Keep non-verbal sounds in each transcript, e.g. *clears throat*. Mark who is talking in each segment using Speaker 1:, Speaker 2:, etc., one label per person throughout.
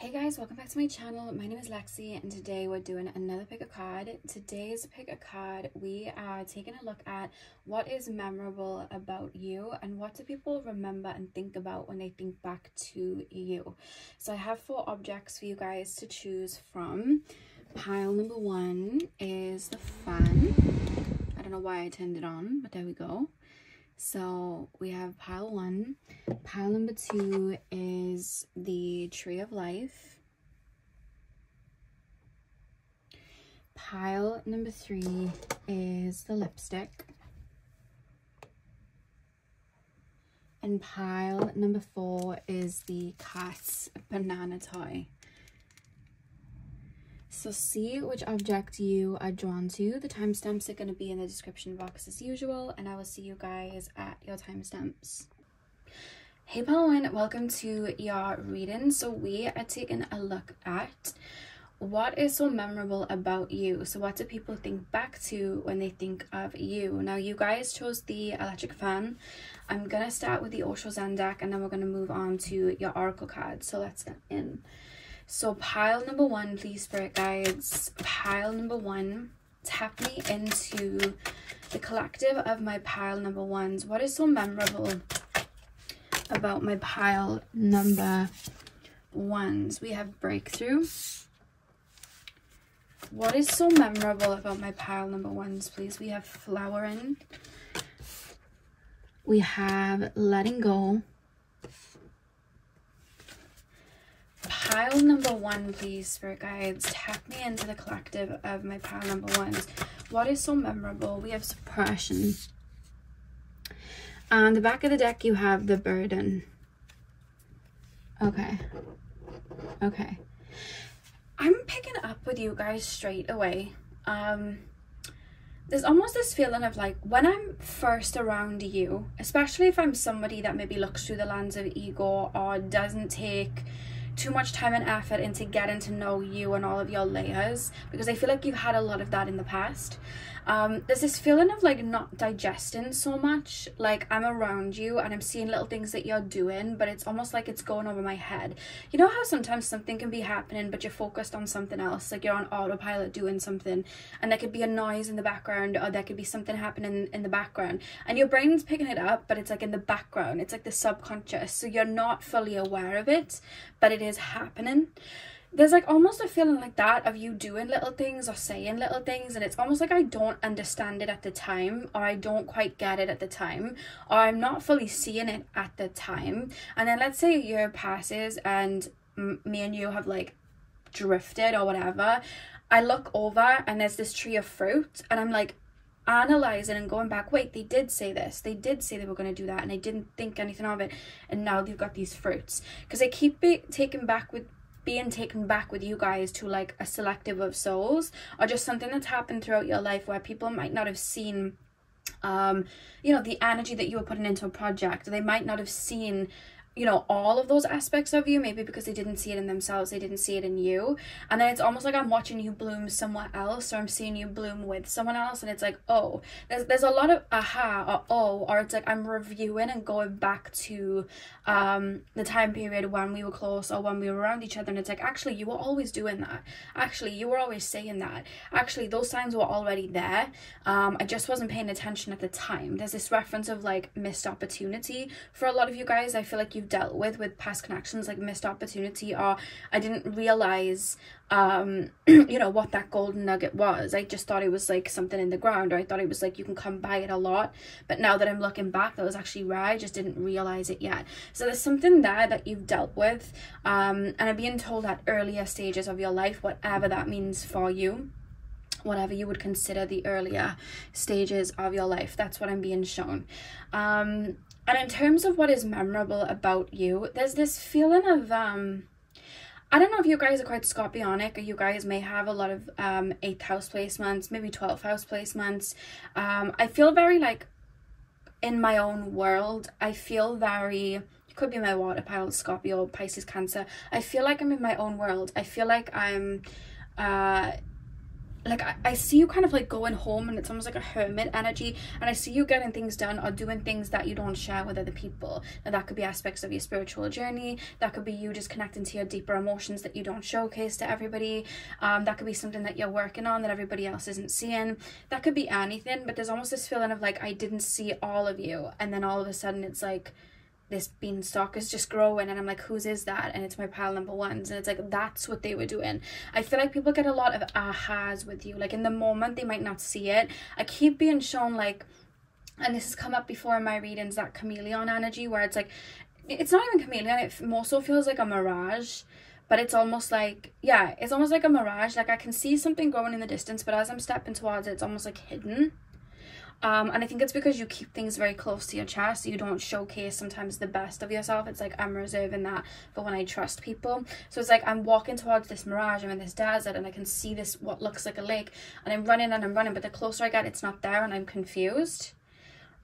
Speaker 1: Hey guys, welcome back to my channel. My name is Lexi and today we're doing another pick a card. Today's pick a card, we are taking a look at what is memorable about you and what do people remember and think about when they think back to you. So I have four objects for you guys to choose from. Pile number one is the fan. I don't know why I turned it on, but there we go. So we have pile one. Pile number two is the Tree of Life. Pile number three is the lipstick. And pile number four is the cat's banana toy. So see which object you are drawn to. The timestamps are going to be in the description box as usual, and I will see you guys at your timestamps. Hey Pawan, welcome to your reading. So we are taking a look at what is so memorable about you. So what do people think back to when they think of you? Now you guys chose the electric fan. I'm going to start with the Osho Zen deck and then we're going to move on to your oracle card. So let's get in. So pile number one, please, spirit guides. Pile number one, tap me into the collective of my pile number ones. What is so memorable about my pile number ones? We have breakthrough. What is so memorable about my pile number ones, please? We have flowering. We have letting go. Pile number one, please, spirit guides. Tap me into the collective of my pile number ones. What is so memorable? We have suppression. On the back of the deck, you have the burden. Okay. Okay. I'm picking up with you guys straight away. Um, there's almost this feeling of like when I'm first around you, especially if I'm somebody that maybe looks through the lens of ego or doesn't take too much time and effort into getting to know you and all of your layers because I feel like you've had a lot of that in the past. Um, there's this feeling of like not digesting so much. Like I'm around you and I'm seeing little things that you're doing, but it's almost like it's going over my head. You know how sometimes something can be happening, but you're focused on something else, like you're on autopilot doing something, and there could be a noise in the background, or there could be something happening in the background, and your brain's picking it up, but it's like in the background. It's like the subconscious, so you're not fully aware of it, but it is happening there's like almost a feeling like that of you doing little things or saying little things and it's almost like I don't understand it at the time or I don't quite get it at the time or I'm not fully seeing it at the time. And then let's say a year passes and me and you have like drifted or whatever I look over and there's this tree of fruit and I'm like analyzing and going back wait they did say this. They did say they were going to do that and I didn't think anything of it and now they've got these fruits. Because I keep it taken back with being taken back with you guys to like a selective of souls or just something that's happened throughout your life where people might not have seen um you know the energy that you were putting into a project. They might not have seen you know all of those aspects of you maybe because they didn't see it in themselves they didn't see it in you. And then it's almost like i'm watching you bloom somewhere else or i'm seeing you bloom with someone else and it's like oh there's, there's a lot of aha or oh or it's like i'm reviewing and going back to um the time period when we were close or when we were around each other and it's like actually you were always doing that. Actually you were always saying that. Actually those signs were already there. Um i just wasn't paying attention at the time. There's this reference of like missed opportunity for a lot of you guys. I feel like you've dealt with with past connections like missed opportunity or I didn't realize um *clears throat* you know what that golden nugget was. I just thought it was like something in the ground or I thought it was like you can come by it a lot. But now that I'm looking back that was actually rare I just didn't realize it yet. So there's something there that you've dealt with um and I'm being told at earlier stages of your life whatever that means for you whatever you would consider the earlier stages of your life that's what i'm being shown. Um and in terms of what is memorable about you, there's this feeling of um I don't know if you guys are quite scorpionic or you guys may have a lot of um 8th house placements, maybe 12th house placements. Um I feel very like in my own world. I feel very could be my water pile, Scorpio, Pisces, Cancer. I feel like I'm in my own world. I feel like I'm uh like I, I see you kind of like going home and it's almost like a hermit energy and I see you getting things done or doing things that you don't share with other people. And that could be aspects of your spiritual journey. That could be you just connecting to your deeper emotions that you don't showcase to everybody. Um, that could be something that you're working on that everybody else isn't seeing. That could be anything but there's almost this feeling of like I didn't see all of you and then all of a sudden it's like this beanstalk is just growing and I'm like whose is that? And it's my pal number ones. And it's like that's what they were doing. I feel like people get a lot of ahas with you. Like in the moment they might not see it. I keep being shown like and this has come up before in my readings that chameleon energy where it's like it's not even chameleon. It more so feels like a mirage but it's almost like yeah it's almost like a mirage. Like I can see something growing in the distance but as I'm stepping towards it it's almost like hidden um, and I think it's because you keep things very close to your chest. You don't showcase sometimes the best of yourself. It's like I'm reserving that for when I trust people. So it's like I'm walking towards this mirage. I'm in this desert and I can see this what looks like a lake. And I'm running and I'm running. But the closer I get, it's not there and I'm confused.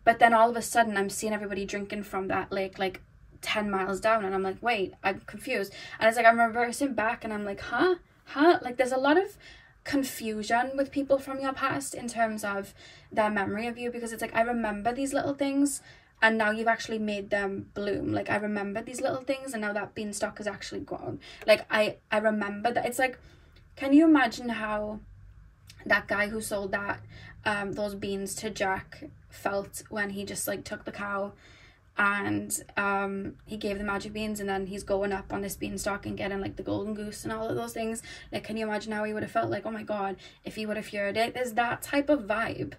Speaker 1: But then all of a sudden, I'm seeing everybody drinking from that lake like 10 miles down. And I'm like, wait, I'm confused. And it's like I'm reversing back and I'm like, huh? Huh? Like there's a lot of confusion with people from your past in terms of their memory of you because it's like I remember these little things and now you've actually made them bloom. Like I remember these little things and now that beanstalk has actually grown. Like I I remember that. It's like can you imagine how that guy who sold that um those beans to Jack felt when he just like took the cow and um he gave the magic beans and then he's going up on this beanstalk and getting like the golden goose and all of those things. Like can you imagine how he would have felt? Like oh my god if he would have heard it. There's that type of vibe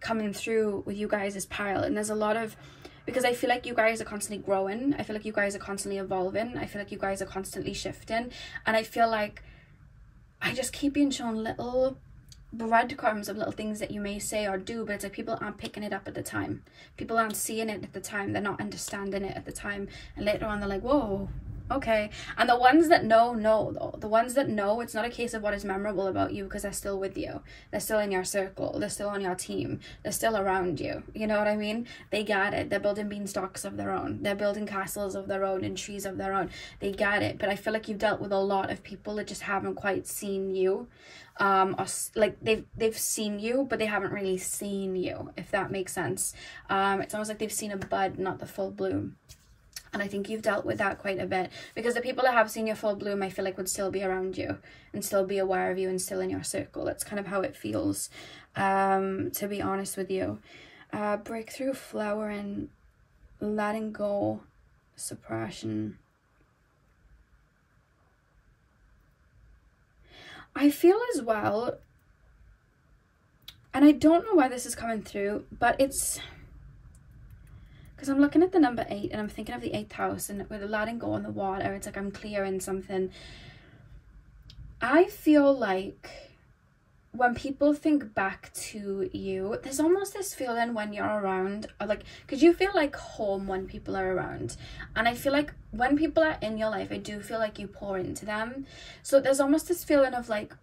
Speaker 1: coming through with you guys as pile and there's a lot of because I feel like you guys are constantly growing. I feel like you guys are constantly evolving. I feel like you guys are constantly shifting. And I feel like I just keep being shown little breadcrumbs of little things that you may say or do, but it's like people aren't picking it up at the time. People aren't seeing it at the time. They're not understanding it at the time. And later on, they're like, whoa, okay. And the ones that know, know. The ones that know, it's not a case of what is memorable about you because they're still with you. They're still in your circle. They're still on your team. They're still around you. You know what I mean? They got it. They're building beanstalks of their own. They're building castles of their own and trees of their own. They got it. But I feel like you've dealt with a lot of people that just haven't quite seen you. Um, or like they've they've seen you, but they haven't really seen you. If that makes sense. Um, it's almost like they've seen a bud, not the full bloom. And I think you've dealt with that quite a bit because the people that have seen your full bloom, I feel like would still be around you and still be aware of you and still in your circle. That's kind of how it feels, um, to be honest with you. Uh, breakthrough, and letting go, suppression. I feel as well, and I don't know why this is coming through, but it's because I'm looking at the number eight and I'm thinking of the eighth house and with letting go on the water, it's like I'm clearing something. I feel like when people think back to you, there's almost this feeling when you're around, or like, because you feel like home when people are around. And I feel like when people are in your life, I do feel like you pour into them. So there's almost this feeling of like,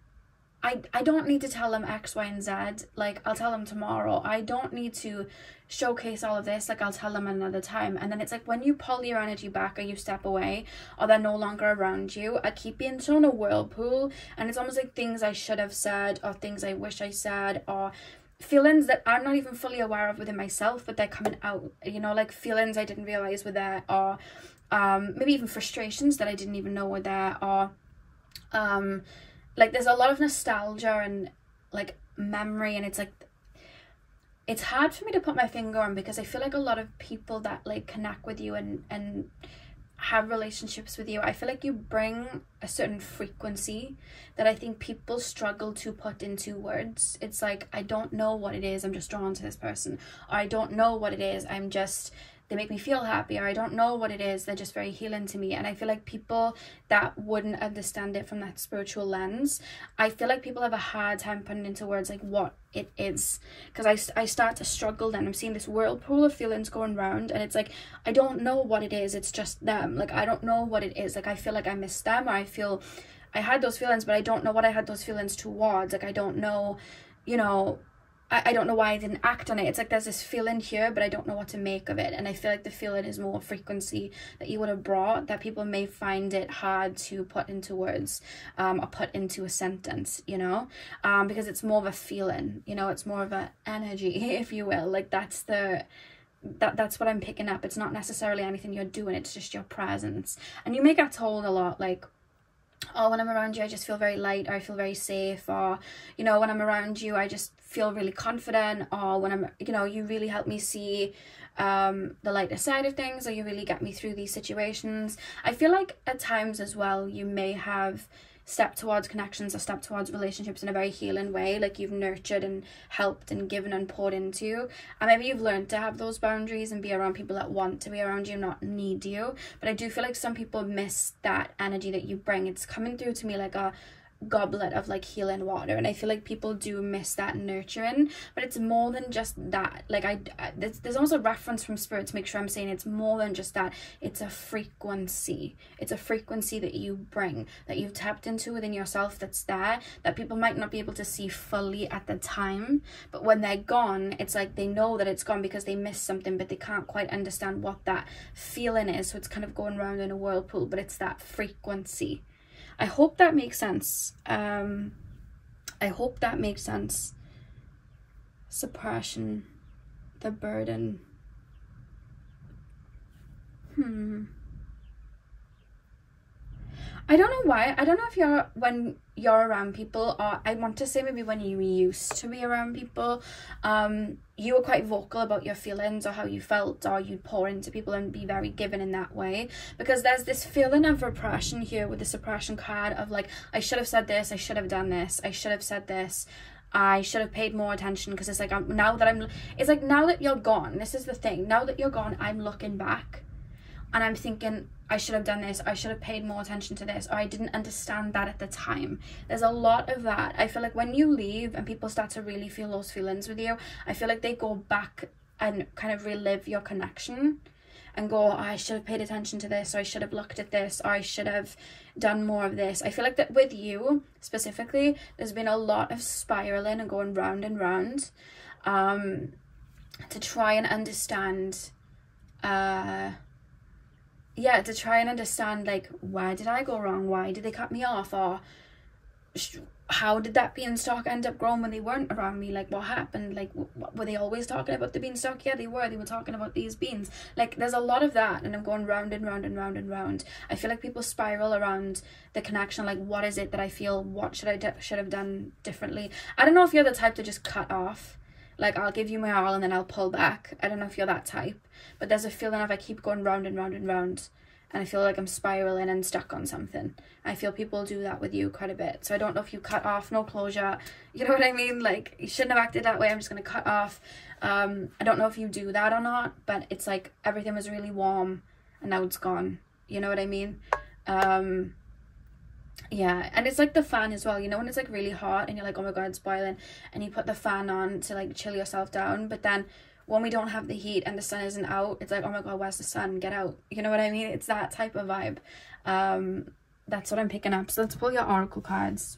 Speaker 1: I, I don't need to tell them X, Y, and Z. Like, I'll tell them tomorrow. I don't need to showcase all of this. Like, I'll tell them another time. And then it's like when you pull your energy back or you step away or they're no longer around you, I keep being thrown a whirlpool. And it's almost like things I should have said or things I wish I said or feelings that I'm not even fully aware of within myself, but they're coming out. You know, like feelings I didn't realize were there or um, maybe even frustrations that I didn't even know were there or um like there's a lot of nostalgia and like memory and it's like it's hard for me to put my finger on because I feel like a lot of people that like connect with you and and have relationships with you, I feel like you bring a certain frequency that I think people struggle to put into words. It's like I don't know what it is, I'm just drawn to this person. Or I don't know what it is, I'm just they make me feel happy or I don't know what it is, they're just very healing to me. And I feel like people that wouldn't understand it from that spiritual lens, I feel like people have a hard time putting into words like what it is. Because I, I start to struggle then. I'm seeing this whirlpool of feelings going round and it's like, I don't know what it is, it's just them. Like, I don't know what it is. Like, I feel like I miss them or I feel I had those feelings, but I don't know what I had those feelings towards. Like, I don't know, you know, I, I don't know why I didn't act on it. It's like there's this feeling here, but I don't know what to make of it. And I feel like the feeling is more frequency that you would have brought that people may find it hard to put into words um, or put into a sentence, you know, um, because it's more of a feeling, you know, it's more of an energy, *laughs* if you will. Like that's the that that's what I'm picking up. It's not necessarily anything you're doing, it's just your presence. And you may get told a lot like oh when i'm around you i just feel very light or i feel very safe or you know when i'm around you i just feel really confident or when I'm, you know, you really help me see um, the lighter side of things or you really get me through these situations. I feel like at times as well, you may have stepped towards connections or step towards relationships in a very healing way like you've nurtured and helped and given and poured into and maybe you've learned to have those boundaries and be around people that want to be around you not need you. But i do feel like some people miss that energy that you bring. It's coming through to me like a goblet of like healing water and i feel like people do miss that nurturing but it's more than just that. Like i, I there's, there's almost a reference from spirit to make sure i'm saying it's more than just that. It's a frequency. It's a frequency that you bring that you've tapped into within yourself that's there that people might not be able to see fully at the time but when they're gone it's like they know that it's gone because they missed something but they can't quite understand what that feeling is. So it's kind of going around in a whirlpool but it's that frequency I hope that makes sense. Um, I hope that makes sense. Suppression, the burden. Hmm. I don't know why. I don't know if you're when you're around people or I want to say maybe when you used to be around people, um, you were quite vocal about your feelings or how you felt or you'd pour into people and be very given in that way. Because there's this feeling of repression here with the suppression card of like, I should have said this, I should have done this, I should have said this. I should have paid more attention because it's like I'm now that I'm it's like now that you're gone this is the thing now that you're gone I'm looking back and I'm thinking I should have done this, I should have paid more attention to this, or I didn't understand that at the time. There's a lot of that. I feel like when you leave and people start to really feel those feelings with you, I feel like they go back and kind of relive your connection and go, oh, I should have paid attention to this, or I should have looked at this, or I should have done more of this. I feel like that with you specifically, there's been a lot of spiraling and going round and round um, to try and understand. Uh, yeah to try and understand like where did i go wrong? Why did they cut me off? Or how did that beanstalk end up growing when they weren't around me? Like what happened? Like were they always talking about the beanstalk yeah they were. They were talking about these beans. Like there's a lot of that and i'm going round and round and round and round. I feel like people spiral around the connection like what is it that i feel? What should i should have done differently? I don't know if you're the type to just cut off like I'll give you my all and then I'll pull back. I don't know if you're that type, but there's a feeling of I keep going round and round and round and I feel like I'm spiraling and stuck on something. I feel people do that with you quite a bit. So I don't know if you cut off, no closure. You know what I mean? Like you shouldn't have acted that way. I'm just gonna cut off. Um, I don't know if you do that or not, but it's like everything was really warm and now it's gone. You know what I mean? Um, yeah and it's like the fan as well you know when it's like really hot and you're like oh my god it's boiling and you put the fan on to like chill yourself down but then when we don't have the heat and the sun isn't out it's like oh my god where's the sun? Get out. You know what i mean? It's that type of vibe. Um that's what i'm picking up. So let's pull your oracle cards.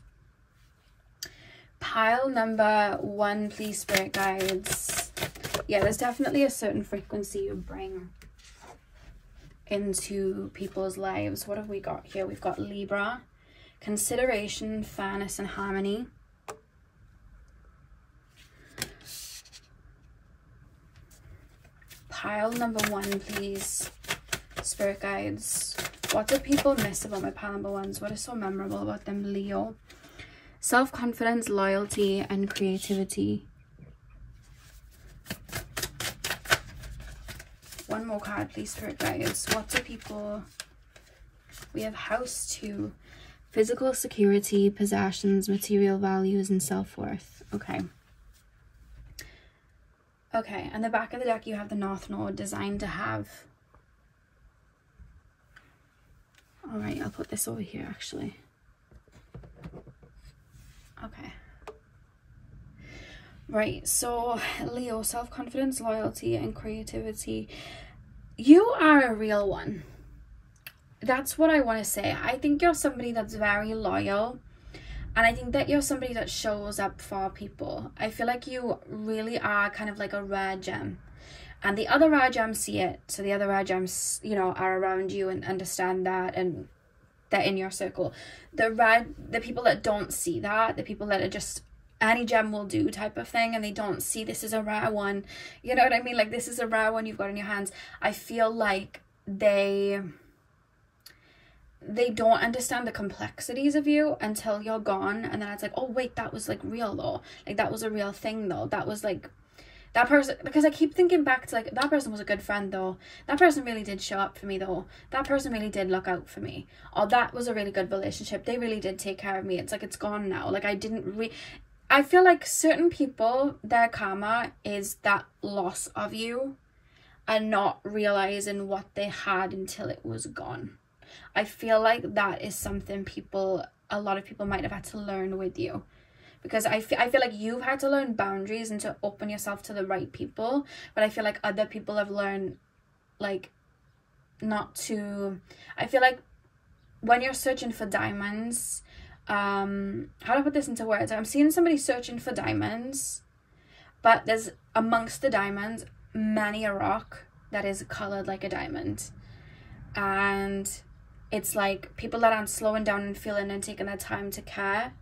Speaker 1: Pile number one please spirit guides. Yeah there's definitely a certain frequency you bring into people's lives. What have we got here? We've got libra consideration, fairness, and harmony. Pile number one, please. Spirit guides. What do people miss about my pile number ones? What is so memorable about them? Leo. Self-confidence, loyalty, and creativity. One more card, please, Spirit guides. What do people... We have house two Physical security, possessions, material values, and self-worth. Okay. Okay, and the back of the deck you have the North Node designed to have... Alright, I'll put this over here actually. Okay. Right, so Leo, self-confidence, loyalty, and creativity. You are a real one that's what I want to say. I think you're somebody that's very loyal and I think that you're somebody that shows up for people. I feel like you really are kind of like a rare gem. And the other rare gems see it. So the other rare gems, you know, are around you and understand that and they're in your circle. The rare the people that don't see that, the people that are just any gem will do type of thing and they don't see this is a rare one. You know what I mean? Like this is a rare one you've got in your hands. I feel like they they don't understand the complexities of you until you're gone and then it's like oh wait that was like real though. Like that was a real thing though. That was like that person because i keep thinking back to like that person was a good friend though. That person really did show up for me though. That person really did look out for me. Or that was a really good relationship. They really did take care of me. It's like it's gone now. Like i didn't re i feel like certain people their karma is that loss of you and not realizing what they had until it was gone I feel like that is something people, a lot of people might have had to learn with you. Because I feel, I feel like you've had to learn boundaries and to open yourself to the right people. But I feel like other people have learned, like, not to. I feel like when you're searching for diamonds, um, how do I put this into words? I'm seeing somebody searching for diamonds, but there's amongst the diamonds many a rock that is colored like a diamond. And it's like people that aren't slowing down and feeling and taking their time to care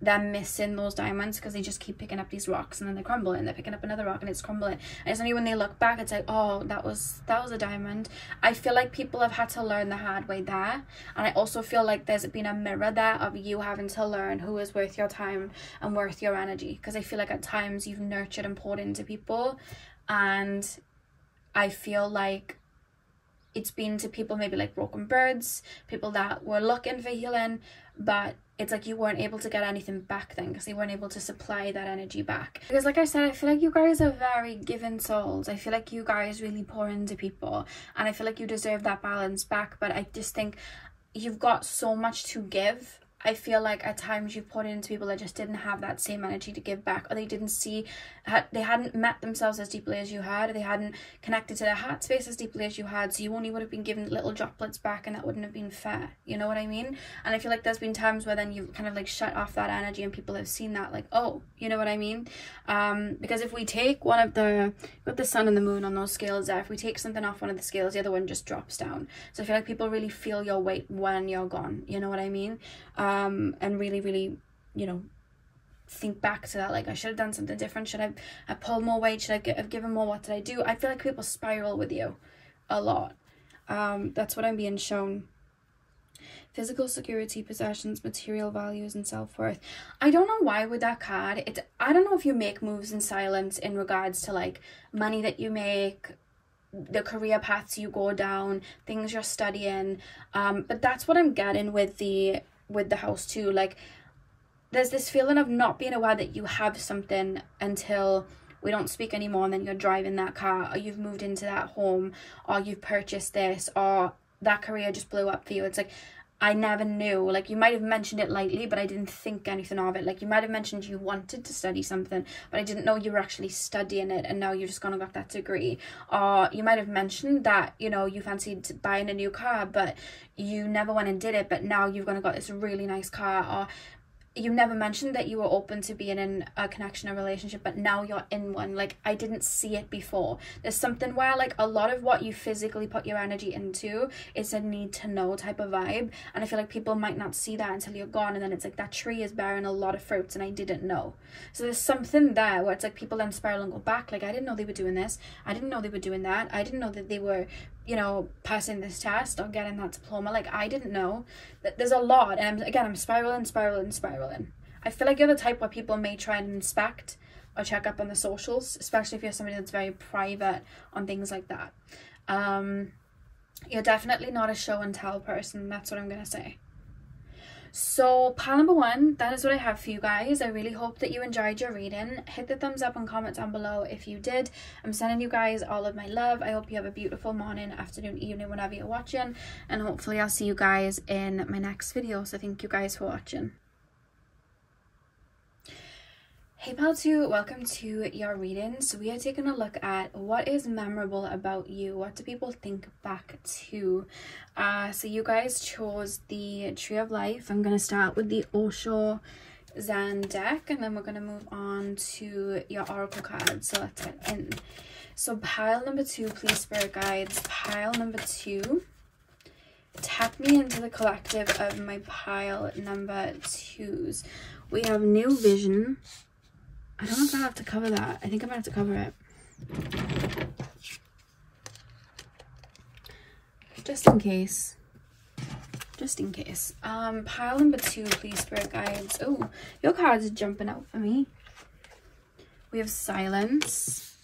Speaker 1: they're missing those diamonds because they just keep picking up these rocks and then they crumble and they're picking up another rock and it's crumbling. And it's only when they look back it's like oh that was that was a diamond. I feel like people have had to learn the hard way there. And i also feel like there's been a mirror there of you having to learn who is worth your time and worth your energy. Because i feel like at times you've nurtured and poured into people. And i feel like it's been to people maybe like broken birds, people that were looking for healing, but it's like you weren't able to get anything back then because they weren't able to supply that energy back. Because, like I said, I feel like you guys are very giving souls. I feel like you guys really pour into people, and I feel like you deserve that balance back. But I just think you've got so much to give I feel like at times you've put into people that just didn't have that same energy to give back, or they didn't see, had, they hadn't met themselves as deeply as you had, or they hadn't connected to their heart space as deeply as you had. So you only would have been given little droplets back, and that wouldn't have been fair. You know what I mean? And I feel like there's been times where then you've kind of like shut off that energy, and people have seen that, like, oh, you know what I mean? Um, because if we take one of the, with the sun and the moon on those scales there, if we take something off one of the scales, the other one just drops down. So I feel like people really feel your weight when you're gone. You know what I mean? Um, um, and really, really, you know, think back to that. Like, I should have done something different. Should I have pulled more weight? Should I have given more? What did I do? I feel like people spiral with you a lot. Um, that's what I'm being shown. Physical security, possessions, material values, and self worth. I don't know why with that card. It. I don't know if you make moves in silence in regards to like money that you make, the career paths you go down, things you're studying. Um, but that's what I'm getting with the with the house two like there's this feeling of not being aware that you have something until we don't speak anymore and then you're driving that car or you've moved into that home or you've purchased this or that career just blew up for you. It's like I never knew. Like you might have mentioned it lightly, but I didn't think anything of it. Like you might have mentioned you wanted to study something, but I didn't know you were actually studying it and now you're just gonna got that degree. Or you might have mentioned that, you know, you fancied buying a new car, but you never went and did it, but now you've gonna got this really nice car. Or you never mentioned that you were open to being in a connection or relationship but now you're in one. Like i didn't see it before. There's something where like a lot of what you physically put your energy into is a need to know type of vibe. And i feel like people might not see that until you're gone and then it's like that tree is bearing a lot of fruits and i didn't know. So there's something there where it's like people then spiral and oh, go back. Like i didn't know they were doing this. I didn't know they were doing that. I didn't know that they were you know, passing this test or getting that diploma. Like I didn't know that there's a lot, and I'm, again, I'm spiraling, spiraling, spiraling. I feel like you're the type where people may try and inspect or check up on the socials, especially if you're somebody that's very private on things like that. Um, you're definitely not a show and tell person. That's what I'm gonna say. So pile number one, that is what I have for you guys. I really hope that you enjoyed your reading. Hit the thumbs up and comment down below if you did. I'm sending you guys all of my love. I hope you have a beautiful morning, afternoon, evening, whenever you're watching. And hopefully I'll see you guys in my next video. So thank you guys for watching. Hey pal 2, welcome to your reading. So we are taking a look at what is memorable about you. What do people think back to? Uh, so you guys chose the Tree of Life. I'm going to start with the Osho Zen deck and then we're going to move on to your oracle cards. So let's get in. So pile number two, please spirit guides. Pile number two. Tap me into the collective of my pile number twos. We have new vision. I don't know if I have to cover that. I think I might have to cover it. Just in case. Just in case. Um, pile number two, please, spirit guides. Oh, your cards are jumping out for me. We have silence.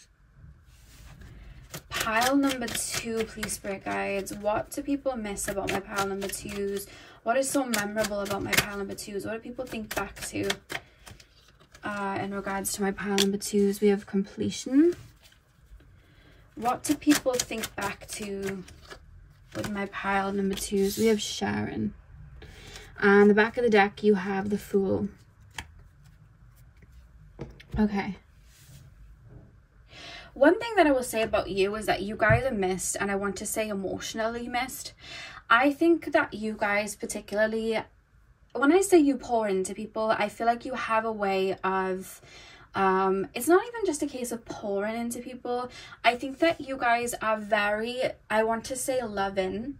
Speaker 1: Pile number two, please, spirit guides. What do people miss about my pile number twos? What is so memorable about my pile number twos? What do people think back to? Uh, in regards to my pile number twos, we have completion. What do people think back to with my pile number twos? We have Sharing. On the back of the deck, you have the Fool. Okay. One thing that I will say about you is that you guys are missed, and I want to say emotionally missed. I think that you guys particularly when I say you pour into people, I feel like you have a way of um it's not even just a case of pouring into people. I think that you guys are very i want to say loving.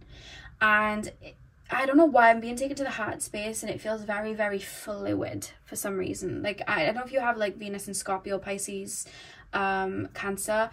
Speaker 1: And i don't know why i'm being taken to the heart space and it feels very very fluid for some reason. Like i, I don't know if you have like venus and scorpio pisces um cancer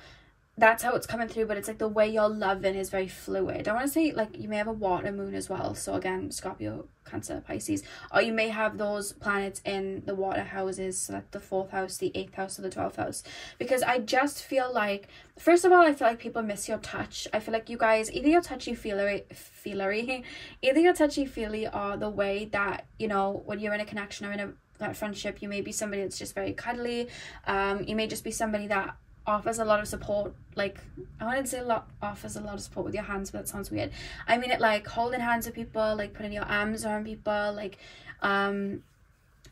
Speaker 1: that's how it's coming through but it's like the way you're loving is very fluid. I want to say like you may have a water moon as well so again scorpio cancer pisces or you may have those planets in the water houses so that the fourth house the eighth house or the 12th house. Because i just feel like first of all i feel like people miss your touch. I feel like you guys either you're touchy feelery feelery *laughs* either you're touchy feely or the way that you know when you're in a connection or in a that friendship you may be somebody that's just very cuddly um you may just be somebody that offers a lot of support like i wouldn't say a lot offers a lot of support with your hands but that sounds weird. I mean it like holding hands with people like putting your arms around people like um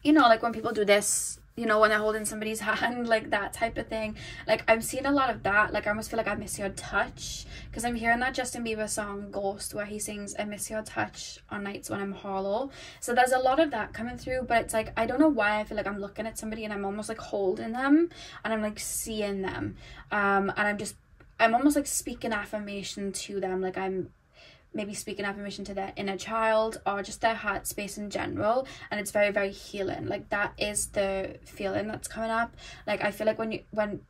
Speaker 1: you know like when people do this you know when they're holding somebody's *laughs* hand like that type of thing. Like i'm seeing a lot of that. Like i almost feel like i miss your touch because i'm hearing that justin bieber song ghost where he sings i miss your touch on nights when i'm hollow. So there's a lot of that coming through but it's like i don't know why i feel like i'm looking at somebody and i'm almost like holding them and i'm like seeing them. Um and i'm just i'm almost like speaking affirmation to them like i'm maybe speaking affirmation to their inner child or just their heart space in general. And it's very very healing. Like that is the feeling that's coming up. Like i feel like when you when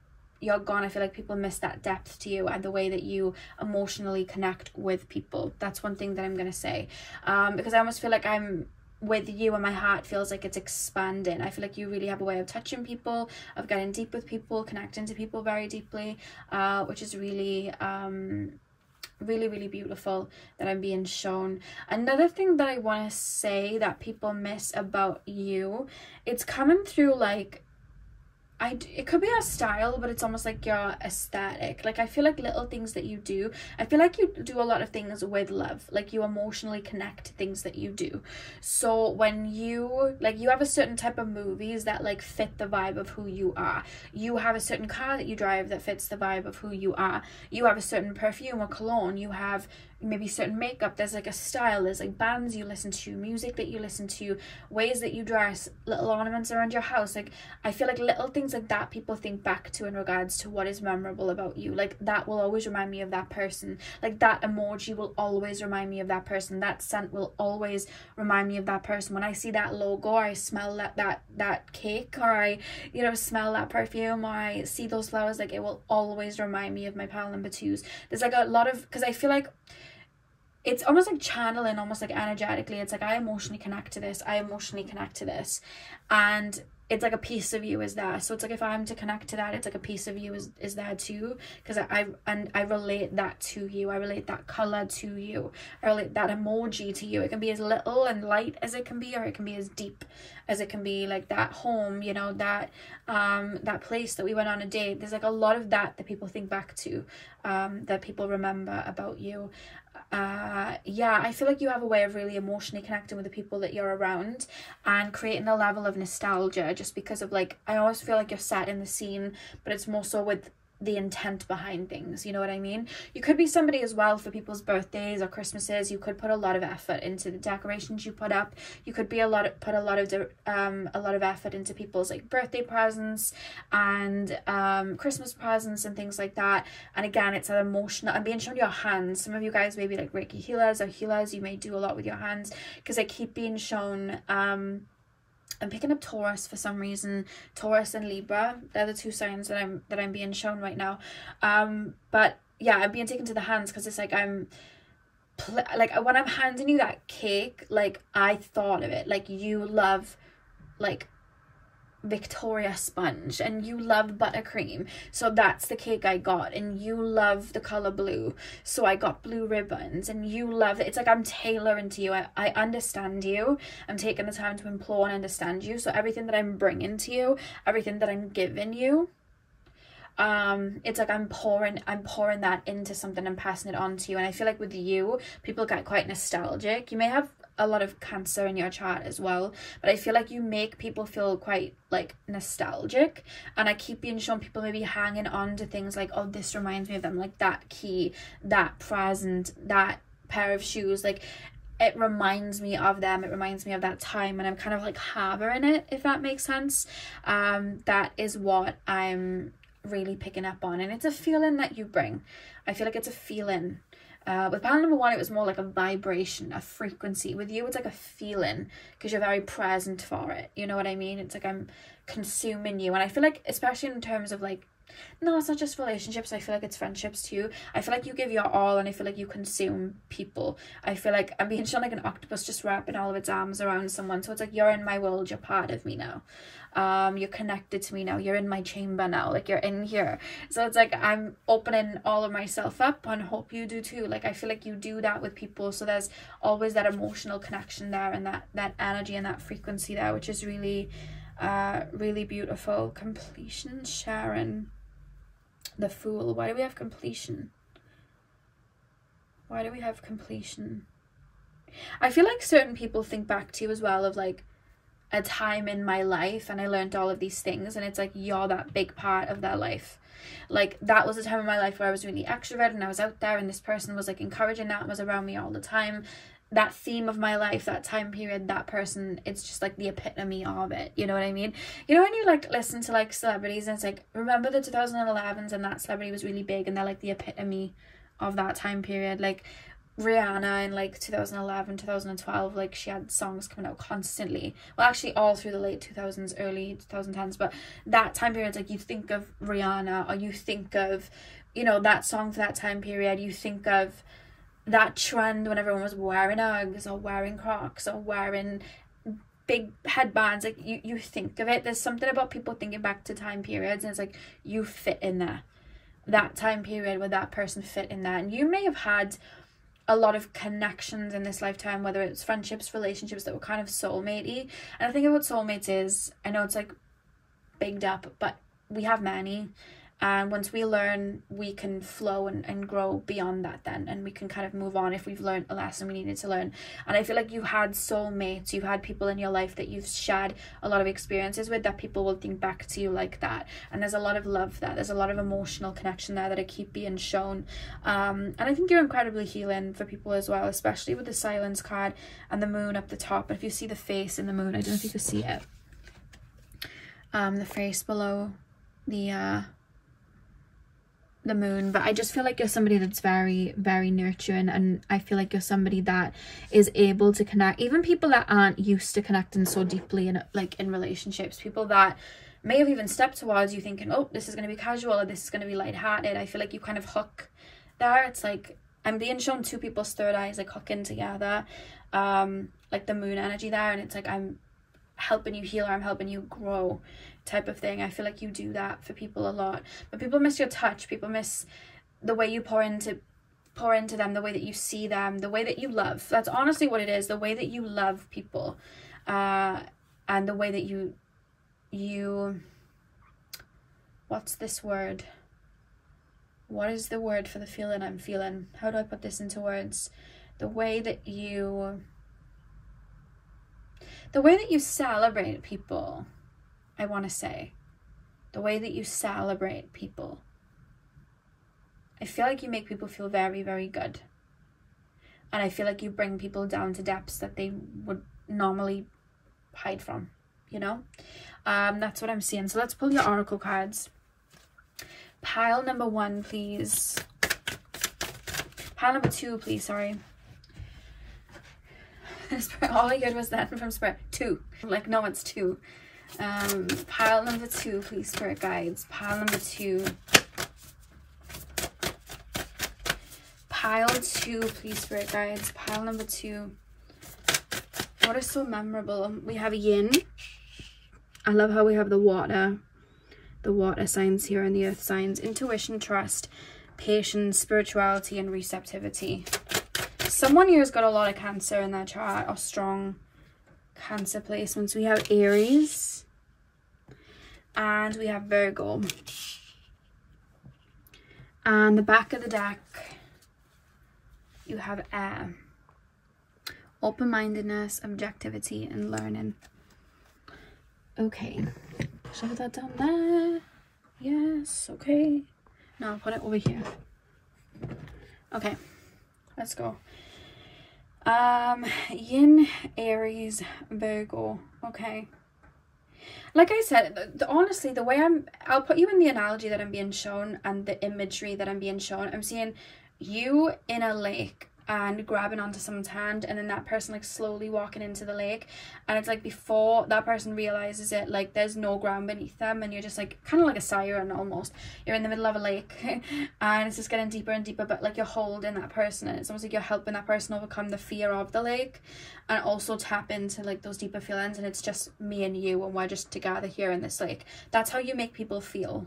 Speaker 1: you're gone i feel like people miss that depth to you and the way that you emotionally connect with people. That's one thing that i'm to say. Um because i almost feel like i'm with you and my heart feels like it's expanding. I feel like you really have a way of touching people, of getting deep with people, connecting to people very deeply, uh, which is really um really really beautiful that i'm being shown. Another thing that i want to say that people miss about you it's coming through like I, it could be a style, but it's almost like your aesthetic. Like I feel like little things that you do, I feel like you do a lot of things with love. Like you emotionally connect things that you do. So when you like you have a certain type of movies that like fit the vibe of who you are. You have a certain car that you drive that fits the vibe of who you are. You have a certain perfume or cologne. You have maybe certain makeup there's like a style there's like bands you listen to music that you listen to ways that you dress little ornaments around your house. Like i feel like little things like that people think back to in regards to what is memorable about you. Like that will always remind me of that person. Like that emoji will always remind me of that person. That scent will always remind me of that person. When i see that logo i smell that that that cake or i you know smell that perfume or i see those flowers like it will always remind me of my pal number twos. There's like a lot of because i feel like it's almost like channeling almost like energetically it's like i emotionally connect to this i emotionally connect to this and it's like a piece of you is there. So it's like if i'm to connect to that it's like a piece of you is, is there too because I, I and i relate that to you i relate that color to you i relate that emoji to you. It can be as little and light as it can be or it can be as deep as it can be like that home you know that um that place that we went on a date. There's like a lot of that that people think back to um that people remember about you uh yeah i feel like you have a way of really emotionally connecting with the people that you're around and creating a level of nostalgia just because of like i always feel like you're set in the scene but it's more so with the intent behind things you know what i mean? You could be somebody as well for people's birthdays or christmases you could put a lot of effort into the decorations you put up. You could be a lot of, put a lot of um a lot of effort into people's like birthday presents and um christmas presents and things like that. And again it's an emotional i'm being shown your hands. Some of you guys maybe like reiki healers or healers you may do a lot with your hands. Because i keep being shown um I'm picking up Taurus for some reason. Taurus and Libra. They're the two signs that I'm that I'm being shown right now. Um, but yeah, I'm being taken to the hands because it's like I'm like when I'm handing you that cake, like I thought of it. Like you love like Victoria sponge and you love buttercream. So that's the cake I got. And you love the color blue. So I got blue ribbons and you love it. It's like I'm tailoring to you. I, I understand you. I'm taking the time to implore and understand you. So everything that I'm bringing to you, everything that I'm giving you, um it's like i'm pouring i'm pouring that into something and passing it on to you and i feel like with you people get quite nostalgic you may have a lot of cancer in your chart as well but i feel like you make people feel quite like nostalgic and i keep being shown people maybe hanging on to things like oh this reminds me of them like that key that present that pair of shoes like it reminds me of them it reminds me of that time and i'm kind of like harboring it if that makes sense. Um that is what i'm really picking up on and it's a feeling that you bring. I feel like it's a feeling uh, with panel number one, it was more like a vibration, a frequency. With you, it's like a feeling because you're very present for it. You know what I mean? It's like I'm consuming you. And I feel like, especially in terms of like no, it's not just relationships. I feel like it's friendships too. I feel like you give your all and I feel like you consume people. I feel like I'm being shown like an octopus just wrapping all of its arms around someone. So it's like you're in my world, you're part of me now. Um, you're connected to me now. You're in my chamber now. Like you're in here. So it's like I'm opening all of myself up and hope you do too. Like I feel like you do that with people. So there's always that emotional connection there and that that energy and that frequency there, which is really uh really beautiful. Completion, Sharing the fool. Why do we have completion? Why do we have completion? I feel like certain people think back to you as well of like a time in my life and I learned all of these things and it's like you're that big part of their life. Like that was a time in my life where I was really extroverted and I was out there and this person was like encouraging that and was around me all the time that theme of my life, that time period, that person, it's just like the epitome of it. You know what I mean? You know when you like listen to like celebrities and it's like remember the 2011s and that celebrity was really big and they're like the epitome of that time period. Like Rihanna in like 2011, 2012, like she had songs coming out constantly. Well, actually, all through the late 2000s, early 2010s, but that time period, like you think of Rihanna or you think of, you know, that song for that time period, you think of that trend when everyone was wearing Uggs or wearing Crocs or wearing big headbands like you you think of it. There's something about people thinking back to time periods and it's like you fit in there. That time period where that person fit in there. And you may have had a lot of connections in this lifetime whether it's friendships relationships that were kind of soulmatey. And i think what soulmates is i know it's like bigged up but we have many and once we learn we can flow and, and grow beyond that then and we can kind of move on if we've learned a lesson we needed to learn. And i feel like you had soulmates you've had people in your life that you've shared a lot of experiences with that people will think back to you like that. And there's a lot of love there. There's a lot of emotional connection there that i keep being shown. Um and i think you're incredibly healing for people as well especially with the silence card and the moon up the top. And if you see the face in the moon i don't know if you can see it. Um the face below the uh the moon but i just feel like you're somebody that's very very nurturing and i feel like you're somebody that is able to connect. Even people that aren't used to connecting so deeply in like in relationships people that may have even stepped towards you thinking oh this is going to be casual or this is going to be light-hearted. I feel like you kind of hook there. It's like i'm being shown two people's third eyes like hooking together um like the moon energy there and it's like i'm helping you heal or i'm helping you grow type of thing. I feel like you do that for people a lot. But people miss your touch. People miss the way you pour into pour into them, the way that you see them, the way that you love. That's honestly what it is. The way that you love people. Uh and the way that you you what's this word? What is the word for the feeling I'm feeling? How do I put this into words? The way that you the way that you celebrate people I want to say. The way that you celebrate people. I feel like you make people feel very, very good. And I feel like you bring people down to depths that they would normally hide from, you know? Um, that's what I'm seeing. So let's pull your oracle cards. Pile number one, please. Pile number two, please, sorry. *laughs* All I heard was that from Spirit. Two. Like, no, it's two. Um, pile number two, please, Spirit Guides. Pile number two. Pile two, please, Spirit Guides. Pile number two. What is so memorable? We have yin. I love how we have the water. The water signs here and the earth signs. Intuition, trust, patience, spirituality, and receptivity. Someone here has got a lot of cancer in their chart or strong cancer placements. We have Aries and we have Virgo. And the back of the deck, you have air. Open-mindedness, objectivity, and learning. Okay, shove that down there. Yes, okay. Now put it over here. Okay, let's go. Um, Yin, Aries, Virgo. Okay. Like I said, the, the, honestly, the way I'm, I'll put you in the analogy that I'm being shown and the imagery that I'm being shown. I'm seeing you in a lake and grabbing onto someone's hand and then that person like slowly walking into the lake. And it's like before that person realizes it like there's no ground beneath them and you're just like kind of like a siren almost. You're in the middle of a lake *laughs* and it's just getting deeper and deeper but like you're holding that person and it's almost like you're helping that person overcome the fear of the lake and also tap into like those deeper feelings and it's just me and you and we're just together here in this lake. That's how you make people feel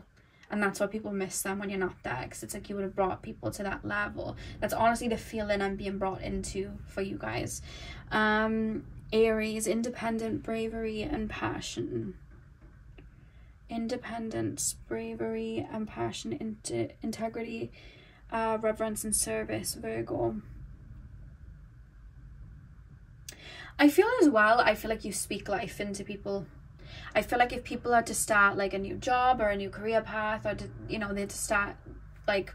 Speaker 1: and that's why people miss them when you're not there because it's like you would have brought people to that level. That's honestly the feeling i'm being brought into for you guys. Um aries independent bravery and passion. Independence bravery and passion into integrity uh reverence and service virgo. I feel as well i feel like you speak life into people I feel like if people are to start like a new job or a new career path or to, you know, they to start like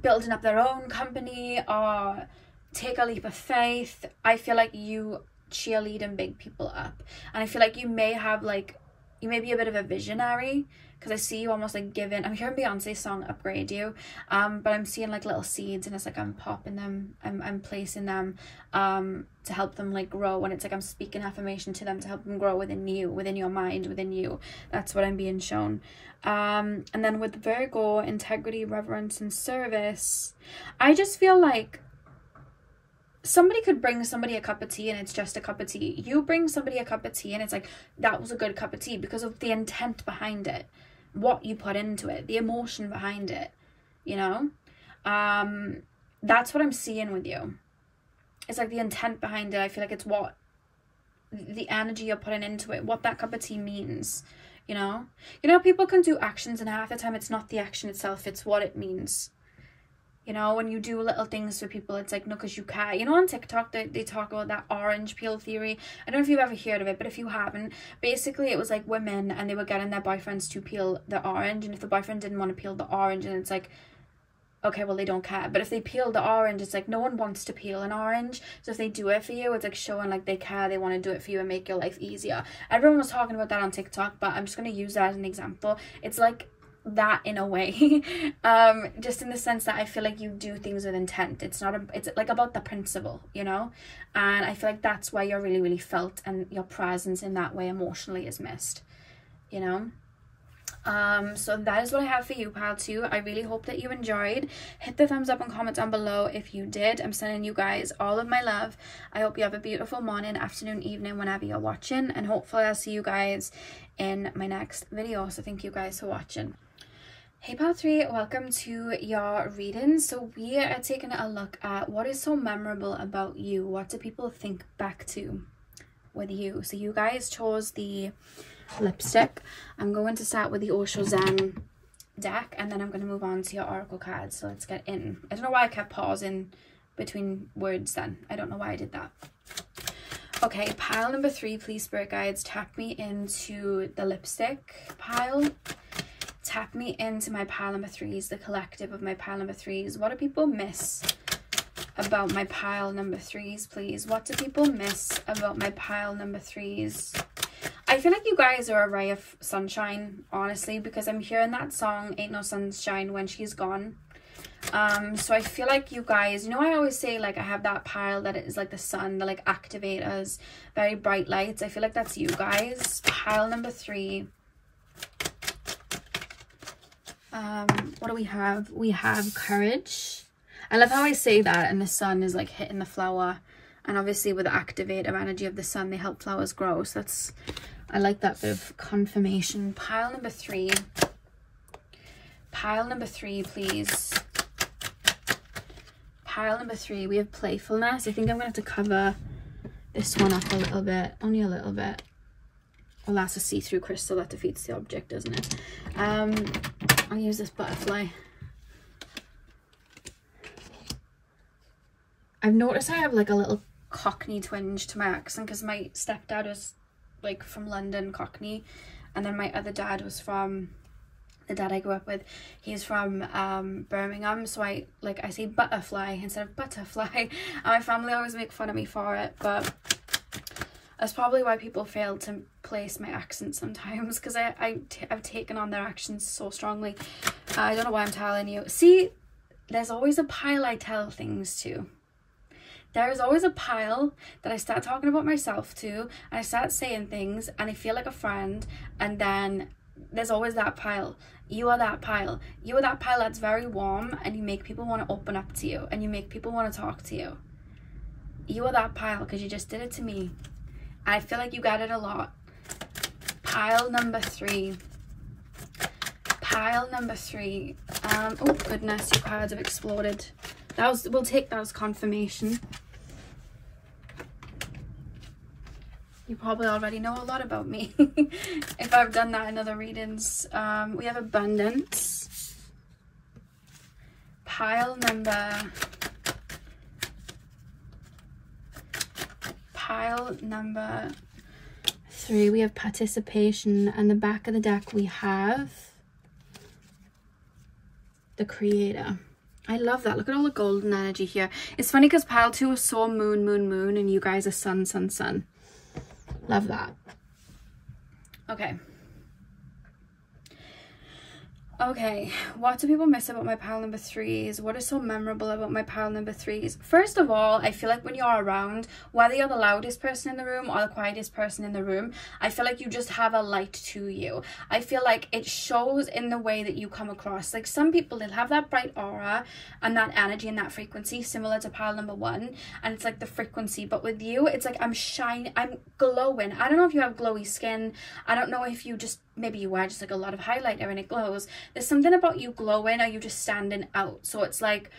Speaker 1: building up their own company or take a leap of faith, I feel like you cheerlead and big people up. And I feel like you may have like you may be a bit of a visionary because I see you almost like giving. I'm hearing Beyonce's song "Upgrade You," um, but I'm seeing like little seeds, and it's like I'm popping them, I'm I'm placing them, um, to help them like grow. And it's like I'm speaking affirmation to them to help them grow within you, within your mind, within you. That's what I'm being shown. Um, and then with Virgo, integrity, reverence, and service, I just feel like somebody could bring somebody a cup of tea and it's just a cup of tea. You bring somebody a cup of tea and it's like, that was a good cup of tea because of the intent behind it, what you put into it, the emotion behind it, you know? Um, that's what I'm seeing with you. It's like the intent behind it. I feel like it's what the energy you're putting into it, what that cup of tea means, you know? You know, people can do actions and half the time it's not the action itself, it's what it means you know, when you do little things for people, it's like, no, because you can. You know, on TikTok, they, they talk about that orange peel theory. I don't know if you've ever heard of it, but if you haven't, basically it was like women and they were getting their boyfriends to peel the orange. And if the boyfriend didn't want to peel the orange, and it's like, okay, well, they don't care. But if they peel the orange, it's like no one wants to peel an orange. So if they do it for you, it's like showing like they care, they want to do it for you and make your life easier. Everyone was talking about that on TikTok, but I'm just going to use that as an example. It's like that in a way *laughs* um just in the sense that i feel like you do things with intent. It's not a, it's like about the principle you know? And i feel like that's why you're really really felt and your presence in that way emotionally is missed you know? Um so that is what i have for you pal too. I really hope that you enjoyed. Hit the thumbs up and comment down below if you did. I'm sending you guys all of my love. I hope you have a beautiful morning afternoon evening whenever you're watching. And hopefully i'll see you guys in my next video. So thank you guys for watching Hey 3, welcome to your reading. So we are taking a look at what is so memorable about you. What do people think back to with you? So you guys chose the lipstick. I'm going to start with the Osho Zen deck and then I'm going to move on to your oracle cards. So let's get in. I don't know why I kept pausing between words then. I don't know why I did that. Okay, pile number three, please, spirit guides, tap me into the lipstick pile tap me into my pile number threes, the collective of my pile number threes. What do people miss about my pile number threes, please? What do people miss about my pile number threes? I feel like you guys are a ray of sunshine, honestly, because I'm hearing that song, Ain't No Sunshine, when she's gone. Um, so I feel like you guys, you know, I always say like I have that pile that is like the sun, that like activate us, very bright lights. I feel like that's you guys. Pile number three. Um, what do we have? We have courage. I love how I say that and the sun is like hitting the flower. And obviously with the activative energy of the sun, they help flowers grow. So that's, I like that bit of confirmation. Pile number three. Pile number three, please pile number three, we have playfulness. I think I'm going to have to cover this one up a little bit, only a little bit. Well, that's a see-through crystal that defeats the object, doesn't it? Um, I'll use this butterfly. I've noticed I have like a little cockney twinge to my accent because my stepdad was like from London, cockney, and then my other dad was from the dad I grew up with, he's from um, Birmingham, so I like I say butterfly instead of butterfly, *laughs* and my family always make fun of me for it, but that's probably why people fail to place my accent sometimes, because I, I t I've taken on their actions so strongly. I don't know why I'm telling you. See, there's always a pile I tell things to. There is always a pile that I start talking about myself to, and I start saying things, and I feel like a friend, and then there's always that pile. You are that pile. You are that pile that's very warm and you make people want to open up to you and you make people want to talk to you. You are that pile because you just did it to me. I feel like you got it a lot. Pile number three. Pile number three. Um, oh goodness, your cards have exploded. That was, we'll take that as confirmation. you probably already know a lot about me *laughs* if I've done that in other readings. Um, we have abundance. Pile number... Pile number three, we have participation. And the back of the deck, we have the creator. I love that. Look at all the golden energy here. It's funny because pile two is so moon, moon, moon, and you guys are sun, sun, sun. Love that. Okay. Okay, what do people miss about my pile number threes? What is so memorable about my pile number threes? First of all, I feel like when you're around, whether you're the loudest person in the room or the quietest person in the room, I feel like you just have a light to you. I feel like it shows in the way that you come across. Like some people, they'll have that bright aura and that energy and that frequency similar to pile number one. And it's like the frequency. But with you, it's like I'm shining, I'm glowing. I don't know if you have glowy skin. I don't know if you just maybe you wear just like a lot of highlighter and it glows. There's something about you glowing or you just standing out. So it's like